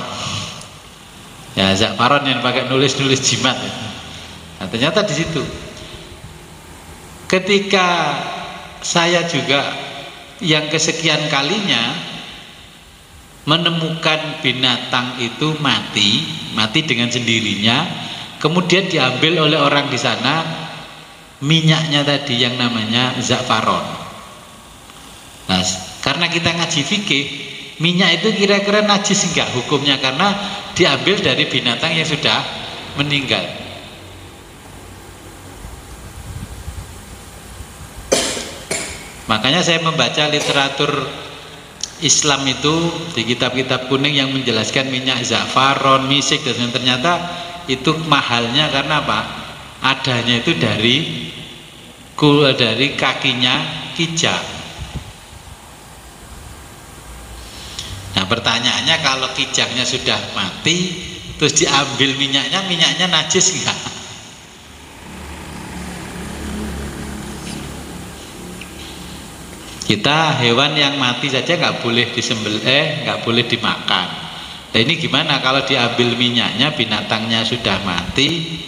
ya Zakfaron yang pakai nulis-nulis jimat. Nah, ternyata di situ. Ketika saya juga yang kesekian kalinya menemukan binatang itu mati mati dengan sendirinya kemudian diambil oleh orang di sana minyaknya tadi yang namanya zakfaron nah, karena kita ngaji fikih minyak itu kira-kira najis enggak hukumnya? Karena diambil dari binatang yang sudah meninggal. Makanya saya membaca literatur Islam itu di kitab-kitab kuning yang menjelaskan minyak zafaron, misik dan ternyata itu mahalnya karena apa? adanya itu dari dari kakinya kijang pertanyaannya kalau kijangnya sudah mati terus diambil minyaknya minyaknya najis enggak kita hewan yang mati saja nggak boleh disembel eh nggak boleh dimakan. Nah ini gimana? Kalau diambil minyaknya binatangnya sudah mati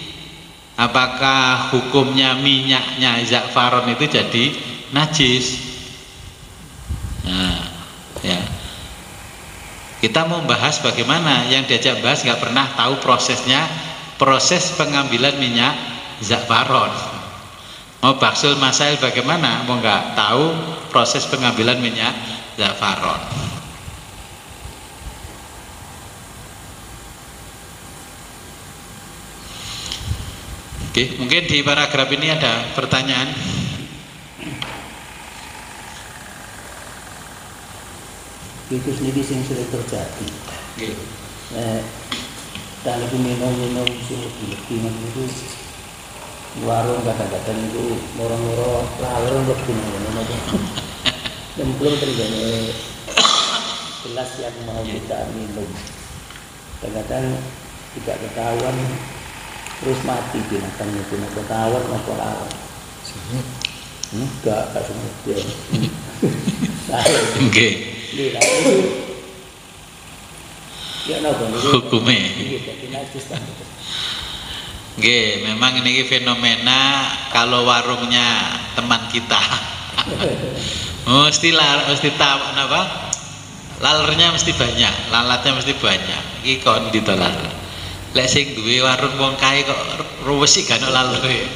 apakah hukumnya minyaknya zakfaron itu jadi najis? Nah ya kita mau bahas bagaimana yang diajak bahas nggak pernah tahu prosesnya proses pengambilan minyak zakfaron Mau baksul masail bagaimana? Mau nggak tahu proses pengambilan minyak zafaron. Oke, mungkin di paragraf ini ada pertanyaan.
Itu sendiri yang sudah terjadi. Oke. Eh, dan minum-minum sing lebih-lebih itu warung kadang-kadang itu moro-moro lalur lebih ngono dan belum terjadi gelas yang mau kita minum. Kadang-kadang tidak ketahuan terus mati binatang itu tidak ketahuan apa lawan enggak enggak semut dia
oke
ya
hukumnya Oke, memang ini fenomena kalau warungnya teman kita. mesti lar, mesti tahu apa? Lalernya mesti banyak, lalatnya mesti banyak. Iki kok ditolak. Lek sing duwe warung wong kae kok ruwesi kan laler.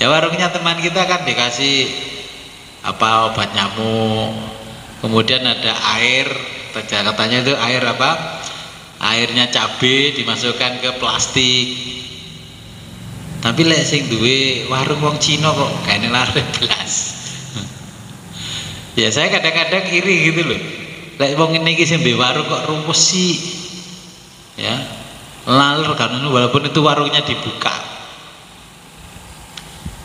Ya warungnya teman kita kan dikasih apa obat nyamuk. Kemudian ada air, katanya itu air apa? Airnya cabai dimasukkan ke plastik. Tapi lek sing duwe warung wong Cina kok kayaknya lari belas ya saya kadang-kadang iri gitu loh. Lek wong ini sing duwe warung kok rumus sih. Ya lalu karena walaupun itu warungnya dibuka.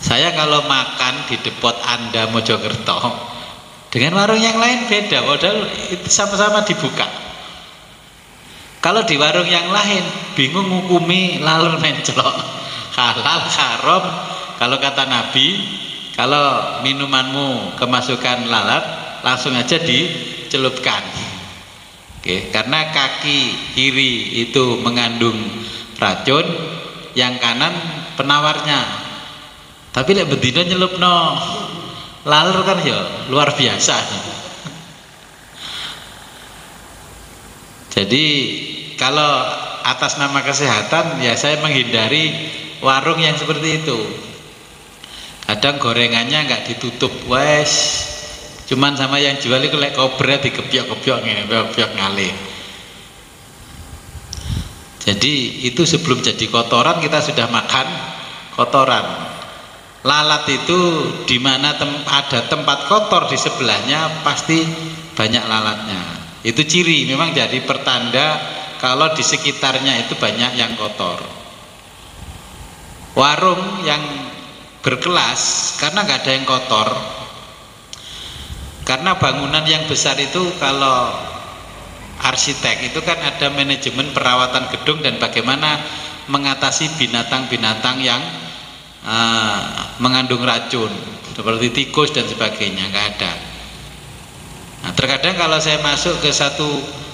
Saya kalau makan di depot anda Mojokerto dengan warung yang lain beda padahal itu sama-sama dibuka. Kalau di warung yang lain bingung ngukumi lalu mencelok halal haram. Kalau kata Nabi kalau minumanmu kemasukan lalat langsung aja dicelupkan. Oke, karena kaki kiri itu mengandung racun yang kanan penawarnya. Tapi lek bedino no lalur kan ya luar biasa. Jadi kalau atas nama kesehatan ya saya menghindari warung yang seperti itu. Kadang gorengannya nggak ditutup wes. Cuman sama yang jual itu lek kobra dikepiok-kepiok nih kepiok ngalih jadi itu sebelum jadi kotoran kita sudah makan kotoran lalat itu di mana tem ada tempat kotor di sebelahnya pasti banyak lalatnya. Itu ciri memang jadi pertanda kalau di sekitarnya itu banyak yang kotor. Warung yang berkelas karena nggak ada yang kotor karena bangunan yang besar itu kalau arsitek itu kan ada manajemen perawatan gedung dan bagaimana mengatasi binatang-binatang yang uh, mengandung racun seperti tikus dan sebagainya nggak ada. Nah terkadang kalau saya masuk ke satu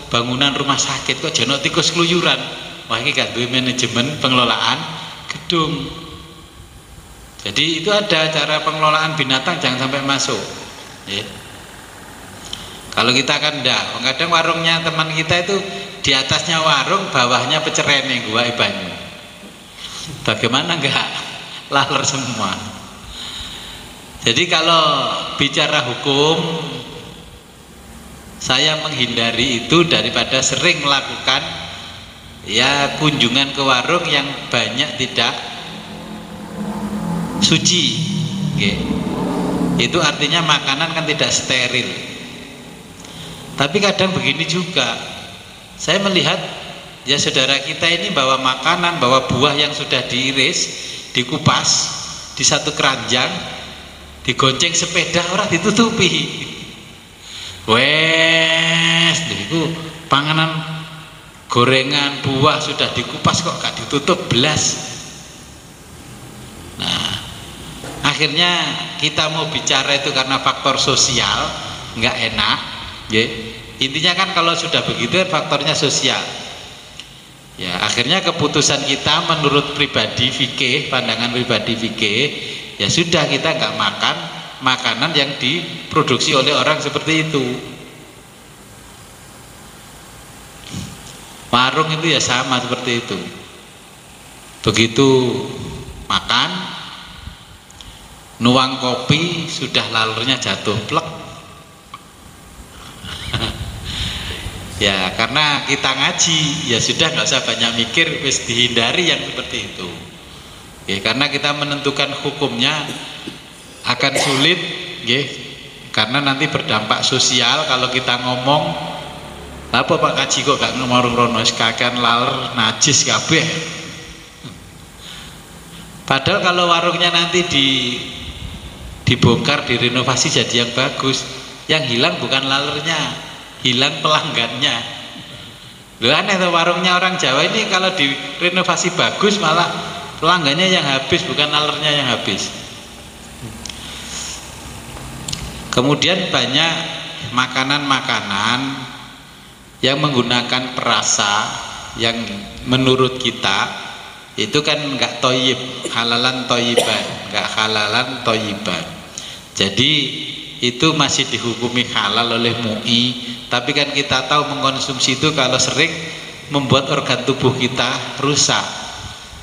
bangunan rumah sakit kok jenok tikus keluyuran? Wah ini kan manajemen pengelolaan gedung. Jadi itu ada cara pengelolaan binatang jangan sampai masuk. Ya. kalau kita kan enggak kadang warungnya teman kita itu di atasnya warung bawahnya pecerene gua ibanyu bagaimana enggak laler semua. Jadi kalau bicara hukum saya menghindari itu daripada sering melakukan ya kunjungan ke warung yang banyak tidak suci. Okay. itu artinya makanan kan tidak steril. Tapi kadang begini juga. Saya melihat ya saudara kita ini bawa makanan bawa buah yang sudah diiris dikupas di satu keranjang digonceng sepeda orang ditutupi. Wes itu panganan gorengan buah sudah dikupas kok gak ditutup belas nah akhirnya kita mau bicara itu karena faktor sosial nggak enak ya intinya kan kalau sudah begitu faktornya sosial ya akhirnya keputusan kita menurut pribadi fikih pandangan pribadi fikih ya sudah kita nggak makan makanan yang diproduksi oleh orang seperti itu. Warung itu ya sama seperti itu. Begitu makan nuang kopi sudah lalurnya jatuh plek ya karena kita ngaji ya sudah nggak usah banyak mikir wis dihindari yang seperti itu. Ya karena kita menentukan hukumnya akan sulit ya. Karena nanti berdampak sosial kalau kita ngomong apa Pak Kaji kok gak ngomong rono kakan laler najis kabeh. Padahal kalau warungnya nanti di dibongkar direnovasi jadi yang bagus. Yang hilang bukan lalernya hilang pelanggannya. Loh aneh tuh warungnya orang Jawa ini kalau direnovasi bagus malah pelanggannya yang habis bukan alernya yang habis. Kemudian banyak makanan-makanan yang menggunakan perasa yang menurut kita itu kan enggak toyib halalan toyiban enggak halalan toyiban. Jadi itu masih dihukumi halal oleh MUI tapi kan kita tahu mengkonsumsi itu kalau sering membuat organ tubuh kita rusak.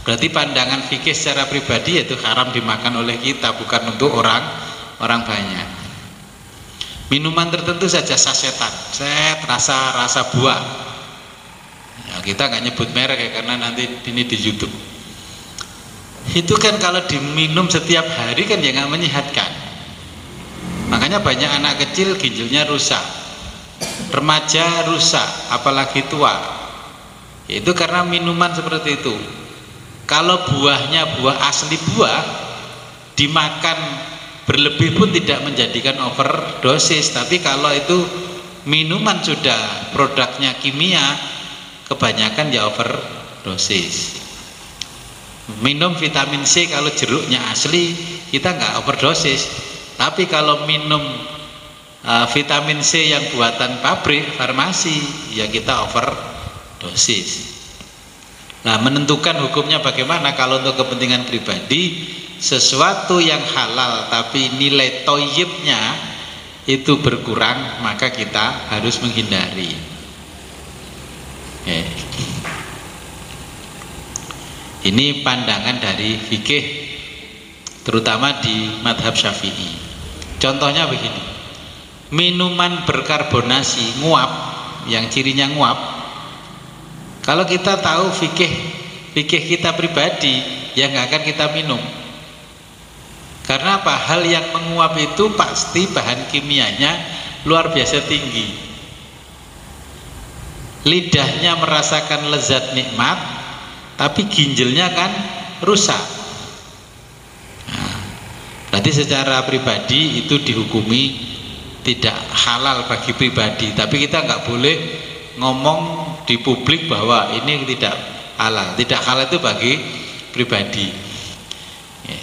Berarti pandangan fikih secara pribadi yaitu haram dimakan oleh kita bukan untuk orang orang banyak. Minuman tertentu saja sasetan set rasa rasa buah. Ya, kita nggak nyebut merek ya karena nanti ini di YouTube. Itu kan kalau diminum setiap hari kan ya nggak menyehatkan. Makanya banyak anak kecil ginjalnya rusak remaja rusak apalagi tua. Itu karena minuman seperti itu. Kalau buahnya buah asli buah dimakan berlebih pun tidak menjadikan overdosis. Tapi kalau itu minuman sudah produknya kimia kebanyakan ya overdosis. Minum vitamin C kalau jeruknya asli kita nggak overdosis. Tapi kalau minum uh, vitamin C yang buatan pabrik farmasi ya kita overdosis nah menentukan hukumnya bagaimana? Kalau untuk kepentingan pribadi sesuatu yang halal tapi nilai toyibnya itu berkurang maka kita harus menghindari. Okay. ini pandangan dari fikih terutama di madhab syafi'i. Contohnya begini minuman berkarbonasi nguap yang cirinya nguap kalau kita tahu fikih fikih kita pribadi yang nggak akan kita minum. Karena apa? Hal yang menguap itu pasti bahan kimianya luar biasa tinggi. Lidahnya merasakan lezat nikmat tapi ginjalnya kan rusak. Nah, berarti secara pribadi itu dihukumi tidak halal bagi pribadi tapi kita nggak boleh ngomong di publik bahwa ini tidak halal. Tidak halal itu bagi pribadi. Ya.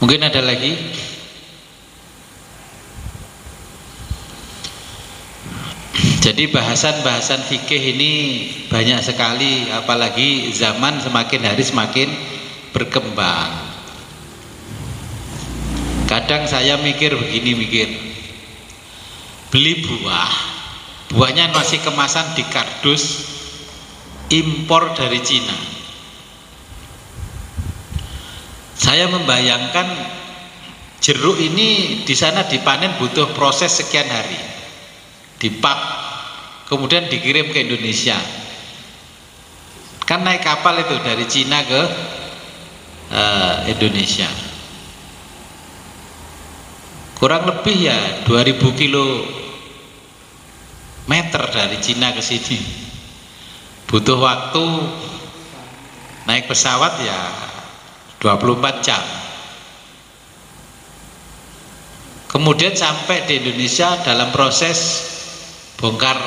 mungkin ada lagi? Jadi bahasan-bahasan fikih ini banyak sekali apalagi zaman semakin hari semakin berkembang kadang saya mikir begini mikir. Beli buah. Buahnya masih kemasan di kardus impor dari Cina. Saya membayangkan jeruk ini di sana dipanen butuh proses sekian hari. Dipak kemudian dikirim ke Indonesia. Kan naik kapal itu dari Cina ke uh, Indonesia kurang lebih ya 2000 kilo meter dari Cina ke sini. Butuh waktu naik pesawat ya 24 jam. Kemudian sampai di Indonesia dalam proses bongkar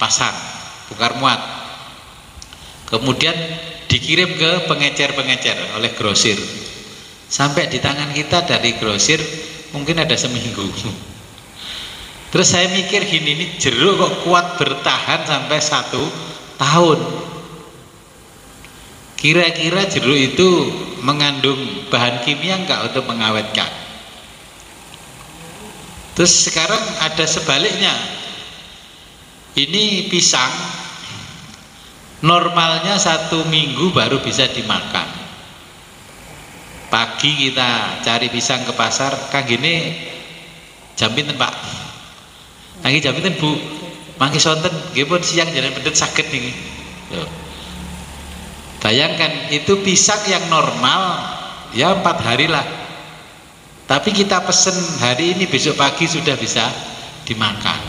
pasang bongkar muat. Kemudian dikirim ke pengecer-pengecer oleh grosir. Sampai di tangan kita dari grosir mungkin ada seminggu. Terus saya mikir gini ini jeruk kok kuat bertahan sampai satu tahun. Kira-kira jeruk itu mengandung bahan kimia enggak untuk mengawetkan? Terus sekarang ada sebaliknya. Ini pisang normalnya satu minggu baru bisa dimakan pagi kita cari pisang ke pasar. Kang gini jamin pak? Lagi jamin bu? Mangki sonten. Gimana siang jalan pendet sakit ini. Loh. bayangkan itu pisang yang normal ya empat hari lah. Tapi kita pesen hari ini besok pagi sudah bisa dimakan.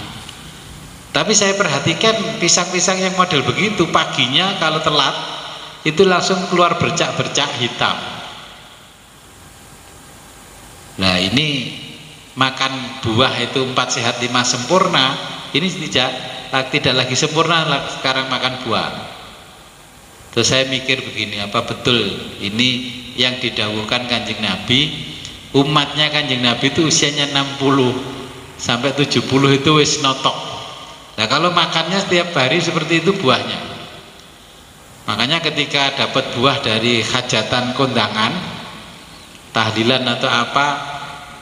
Tapi saya perhatikan pisang-pisang yang model begitu paginya kalau telat itu langsung keluar bercak-bercak hitam. Nah ini makan buah itu empat sehat lima sempurna ini tidak tidak lagi sempurna sekarang makan buah. Terus saya mikir begini apa betul ini yang didahulukan kanjeng Nabi umatnya kanjeng Nabi itu usianya 60 sampai 70 itu wis notok Nah kalau makannya setiap hari seperti itu buahnya. Makanya ketika dapat buah dari hajatan kondangan, tahlilan atau apa,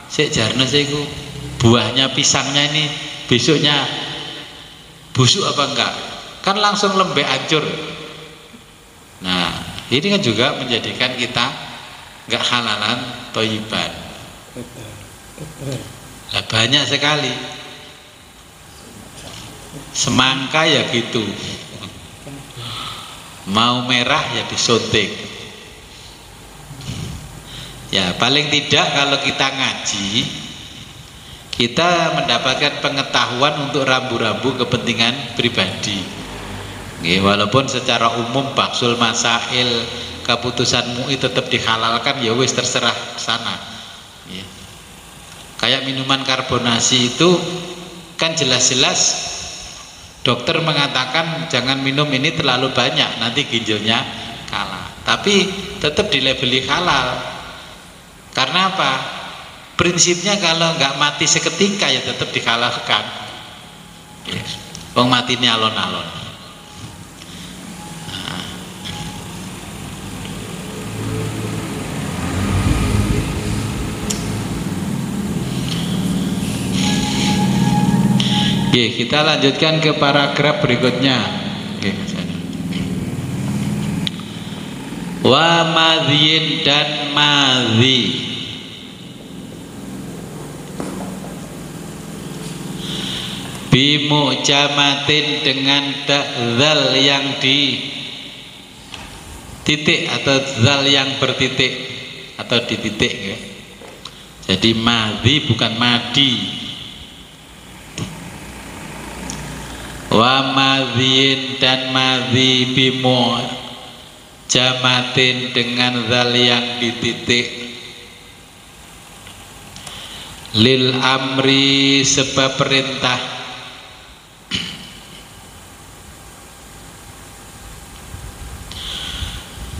sik jarno itu buahnya pisangnya ini besoknya busuk apa enggak? Kan langsung lembek hancur. Nah, ini kan juga menjadikan kita enggak halalan toiban. Nah, banyak sekali semangka ya gitu mau merah ya disuntik ya paling tidak kalau kita ngaji kita mendapatkan pengetahuan untuk rambu-rambu kepentingan pribadi. Nggih, walaupun secara umum baksul masail keputusan MUI tetap dihalalkan ya wis terserah sana. Kayak minuman karbonasi itu kan jelas-jelas dokter mengatakan jangan minum ini terlalu banyak nanti ginjalnya kalah. Tapi tetap dilabeli halal karena apa prinsipnya kalau nggak mati seketika ya tetap dihalalkan yes. Mati ini alon-alon Oke, kita lanjutkan ke paragraf berikutnya. Oke, Wa madhin dan madhi. Bimu jamatin dengan zal yang di titik atau zal yang bertitik atau di titik ya. Jadi madhi bukan madi wa dan madhi bimu jamatin dengan zal yang dititik. Lil amri sebab perintah.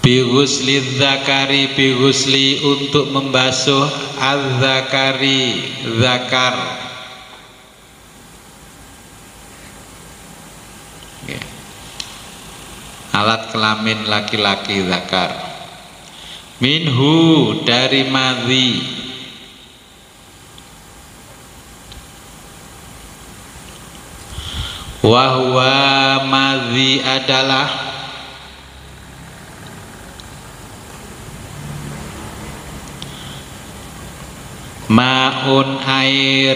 Bihusli zakari bihusli untuk membasuh az-zakari zakar alat kelamin laki-laki zakar. Minhu dari madhi. Wahwa madhi adalah maun air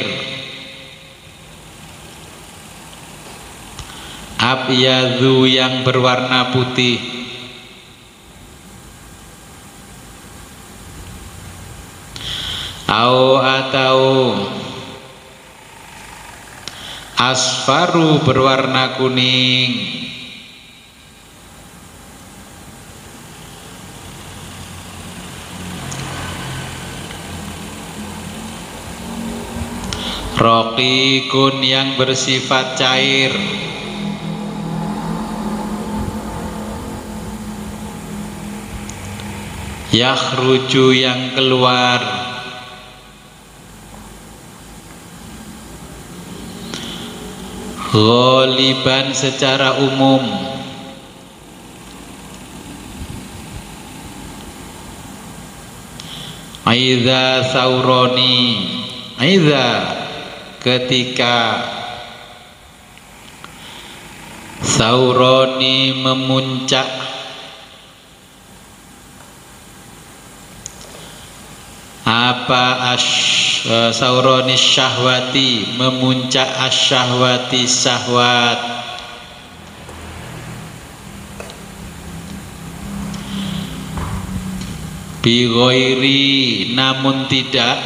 abyadu yang berwarna putih. Au atau asfaru berwarna kuning. Rokikun yang bersifat cair yakhruju yang keluar. Ghaliban secara umum. Aidha sauroni. Aidha ketika Sauroni memuncak apa as uh, sauroni syahwati memuncak asyahwati syahwat? Bigoiri namun tidak.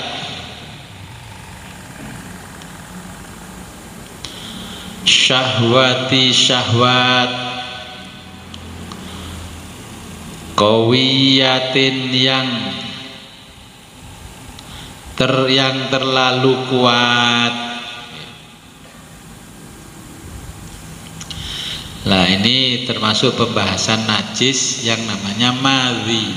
Syahwati syahwat. Kawiyatin yang ter yang terlalu kuat Nah ini termasuk pembahasan najis yang namanya madhi.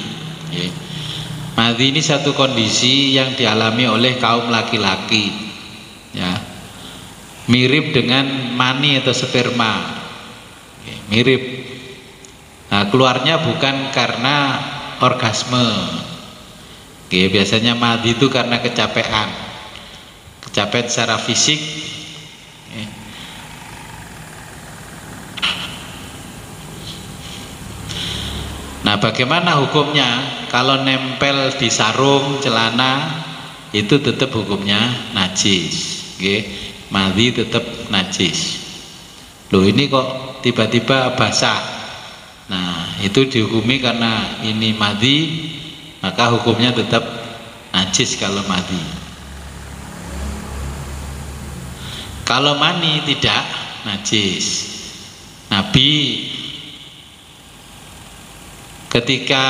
Madhi ini satu kondisi yang dialami oleh kaum laki-laki. Ya, mirip dengan mani atau sperma. Mirip. Nah keluarnya bukan karena orgasme. Oke, biasanya mati itu karena kecapean. Kecapean secara fisik. Nah, bagaimana hukumnya? Kalau nempel di sarung, celana, itu tetap hukumnya najis. Oke, mati tetap najis. Loh, ini kok tiba-tiba basah? Nah, itu dihukumi karena ini mati, maka hukumnya tetap najis kalau mati. Kalau mani tidak najis. Nabi ketika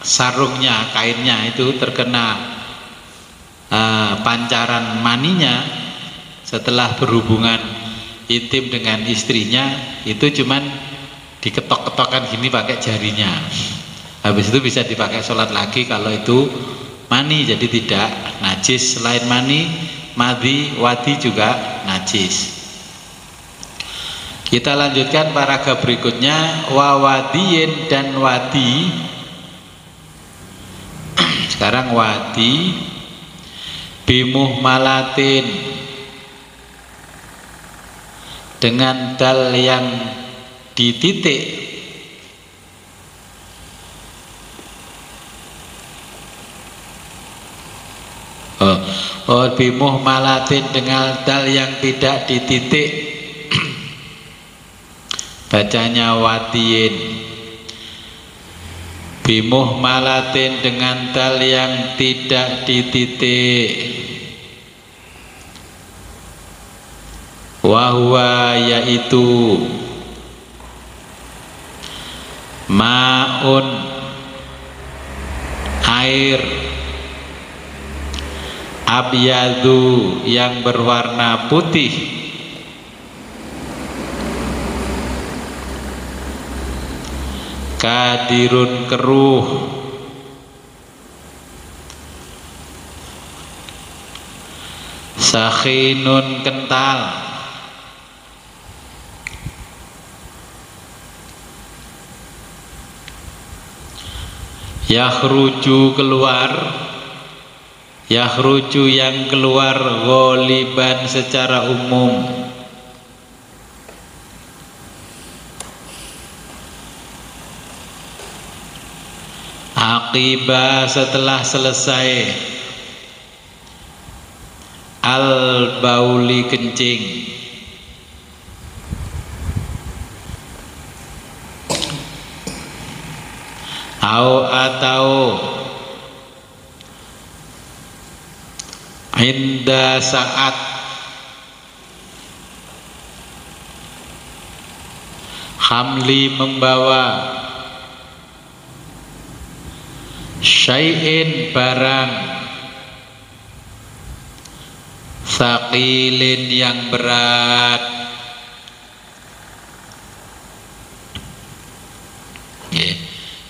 sarungnya kainnya itu terkena uh, pancaran maninya setelah berhubungan intim dengan istrinya itu cuman diketok-ketokkan gini pakai jarinya habis itu bisa dipakai sholat lagi kalau itu mani jadi tidak najis. Selain mani madi wadi juga najis. Kita lanjutkan paragraf berikutnya. Wawadiyin dan wadi. Sekarang wadi. Bimuh malatin dengan dal yang dititik Oh bimuh malatin dengan dal yang tidak dititik. Bacanya watiin bimuh malatin dengan dal yang tidak dititik. Wahwa yaitu maun air abyadu yang berwarna putih. Kadirun keruh. Sakhinun kental. Yakhruju keluar yakhruju yang keluar goliban secara umum. Aqiba setelah selesai. Al bauli kencing. Au atau inda saat hamli membawa syai'in barang sakilin yang berat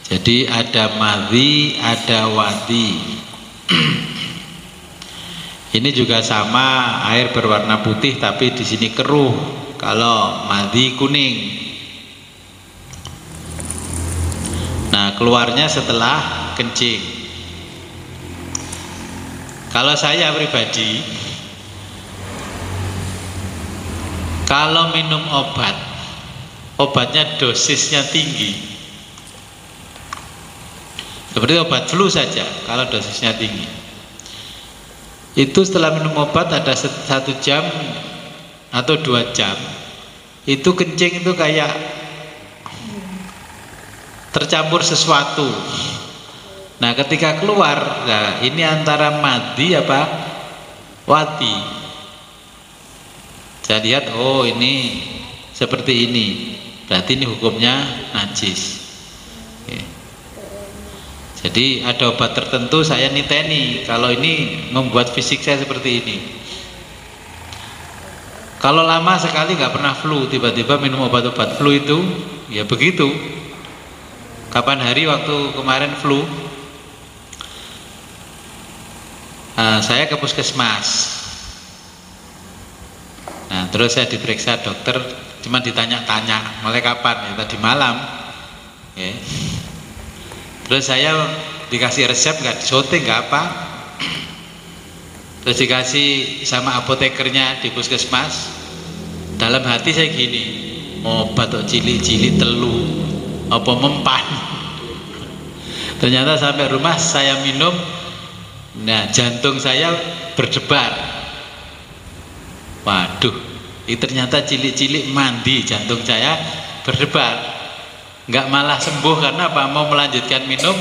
jadi Jadi ada madhi, ada wadi. Ini juga sama air berwarna putih tapi di sini keruh. Kalau madhi kuning. Nah, keluarnya setelah kencing. Kalau saya pribadi kalau minum obat obatnya dosisnya tinggi seperti obat flu saja kalau dosisnya tinggi itu setelah minum obat ada satu jam atau dua jam. Itu kencing itu kayak tercampur sesuatu. Nah ketika keluar nah ini antara mati apa wati. Saya lihat oh ini seperti ini. Berarti ini hukumnya najis jadi ada obat tertentu saya niteni kalau ini membuat fisik saya seperti ini. Kalau lama sekali nggak pernah flu, tiba-tiba minum obat-obat flu itu, ya begitu. Kapan hari waktu kemarin flu, nah, saya ke puskesmas. Nah, terus saya diperiksa dokter, cuma ditanya-tanya, mulai kapan? Ya tadi malam. Ya terus saya dikasih resep nggak disoting nggak apa. Terus dikasih sama apotekernya di puskesmas. Dalam hati saya gini obat atau cili-cili telu apa mempan? Ternyata sampai rumah saya minum nah jantung saya berdebar. Waduh ini ternyata cili-cili mandi jantung saya berdebar nggak malah sembuh karena apa? Mau melanjutkan minum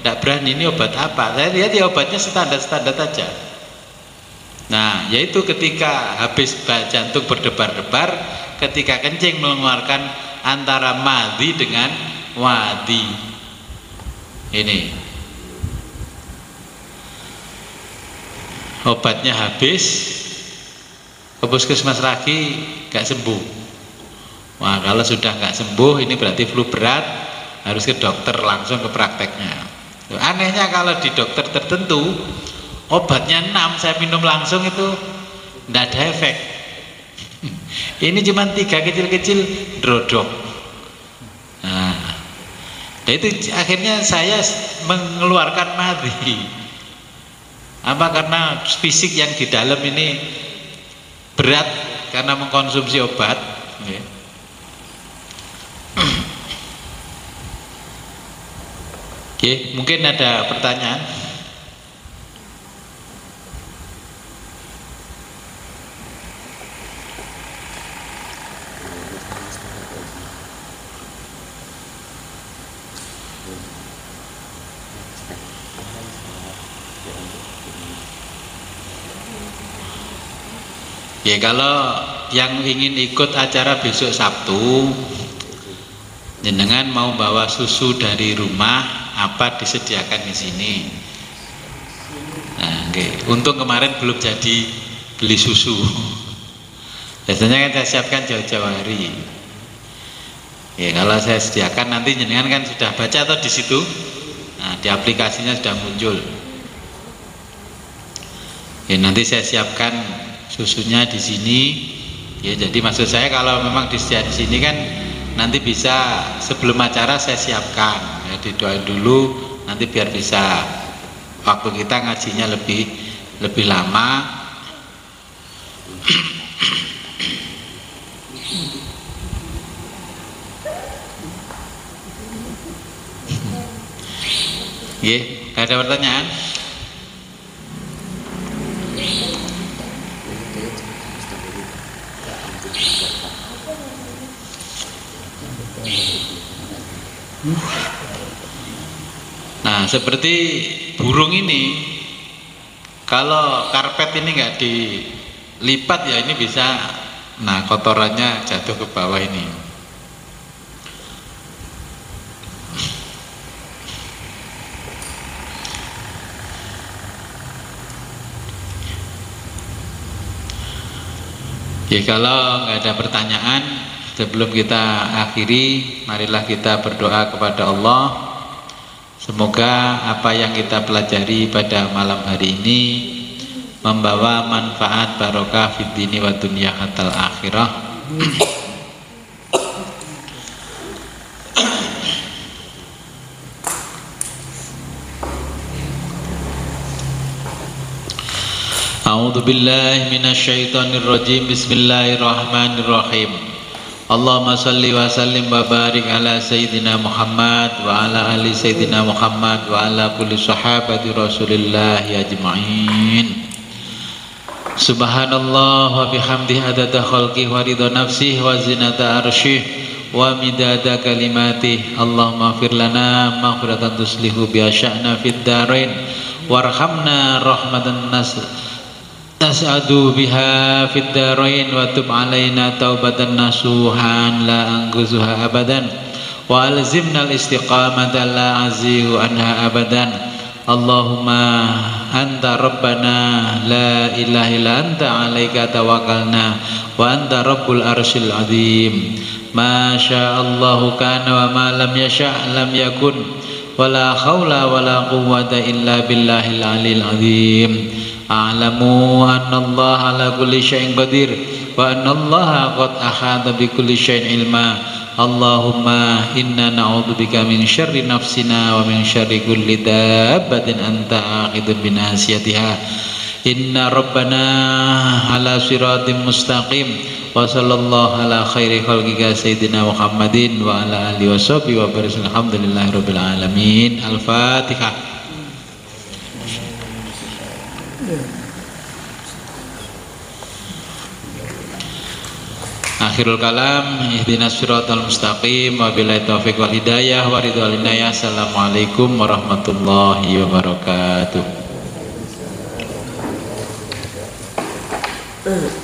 tidak berani ini obat apa? Saya lihat ya obatnya standar-standar aja nah yaitu ketika habis jantung berdebar-debar ketika kencing mengeluarkan antara madi dengan wadi. Ini. Obatnya habis ke puskesmas lagi gak sembuh Wah kalau sudah nggak sembuh ini berarti flu berat harus ke dokter langsung ke prakteknya. Anehnya kalau di dokter tertentu obatnya 6 saya minum langsung itu tidak ada efek. Ini cuma tiga kecil-kecil drodok. Nah, itu akhirnya saya mengeluarkan mati. Apa karena fisik yang di dalam ini berat karena mengkonsumsi obat. Ya. Oke, mungkin ada pertanyaan. Ya kalau yang ingin ikut acara besok Sabtu jenengan mau bawa susu dari rumah apa disediakan di sini. Nah okay. untung kemarin belum jadi beli susu. Biasanya kan saya siapkan jauh-jauh hari. Ya kalau saya sediakan nanti jenengan kan sudah baca atau di situ? Nah di aplikasinya sudah muncul. Ya nanti saya siapkan susunya di sini. Ya jadi maksud saya kalau memang disediakan di sini kan nanti bisa sebelum acara saya siapkan. Ya didoain dulu nanti biar bisa. Waktu kita ngajinya lebih lebih lama. Oke, ada pertanyaan? Nah, seperti burung ini, kalau karpet ini nggak dilipat ya ini bisa, nah kotorannya jatuh ke bawah ini. Ya kalau nggak ada pertanyaan sebelum kita akhiri, marilah kita berdoa kepada Allah Semoga apa yang kita pelajari pada malam hari ini membawa manfaat barokah fid dini wa dunya hatal akhirah. A'udzu billahi minasyaitonir rajim. Bismillahirrahmanirrahim. Allahumma salli wa sallim wa barik ala Sayyidina Muhammad wa ala ali Sayyidina Muhammad wa ala kulli sahabati Rasulillah ajma'in. Subhanallah wa bihamdih adada khalqih wa ridha nafsih wa zinata arshih wa midada kalimatih. Allahumma fir lana maghfiratan tuslihu biha sya'na fid darain. Warhamna rahmatan nasr Nas'adu biha fid darain wa tub alaina taubatan nasuhan la angguzuha abadan. Wa alzimna al-istiqamata la azihu anha abadan. Allahumma anta rabbana la ilaha illa anta alaika tawakkalna. Wa anta rabbul arshil azim ma sya'allahu kana wa ma lam yasha' lam yakun. Wala khawla wala quwwata illa billahil alil azim a'lamu anna Allah ala kulli syai'in qadir wa anna Allah qad ahata bi kulli syai'in ilma. Allahumma inna na'udzubika min syarri nafsina wa min syarri kulli dabbatin anta aqidun binasiyatiha inna rabbana ala siratim mustaqim wa sallallahu ala khairi khalqika sayyidina Muhammadin wa ala alihi wa sahbihi wa barik alhamdulillahi rabbil alamin. Al-fatihah Akhirul kalam ihdinas siratal mustaqim wabillahi taufiq wal hidayah wa ridwal inayah Assalamualaikum warahmatullahi wabarakatuh
Uh.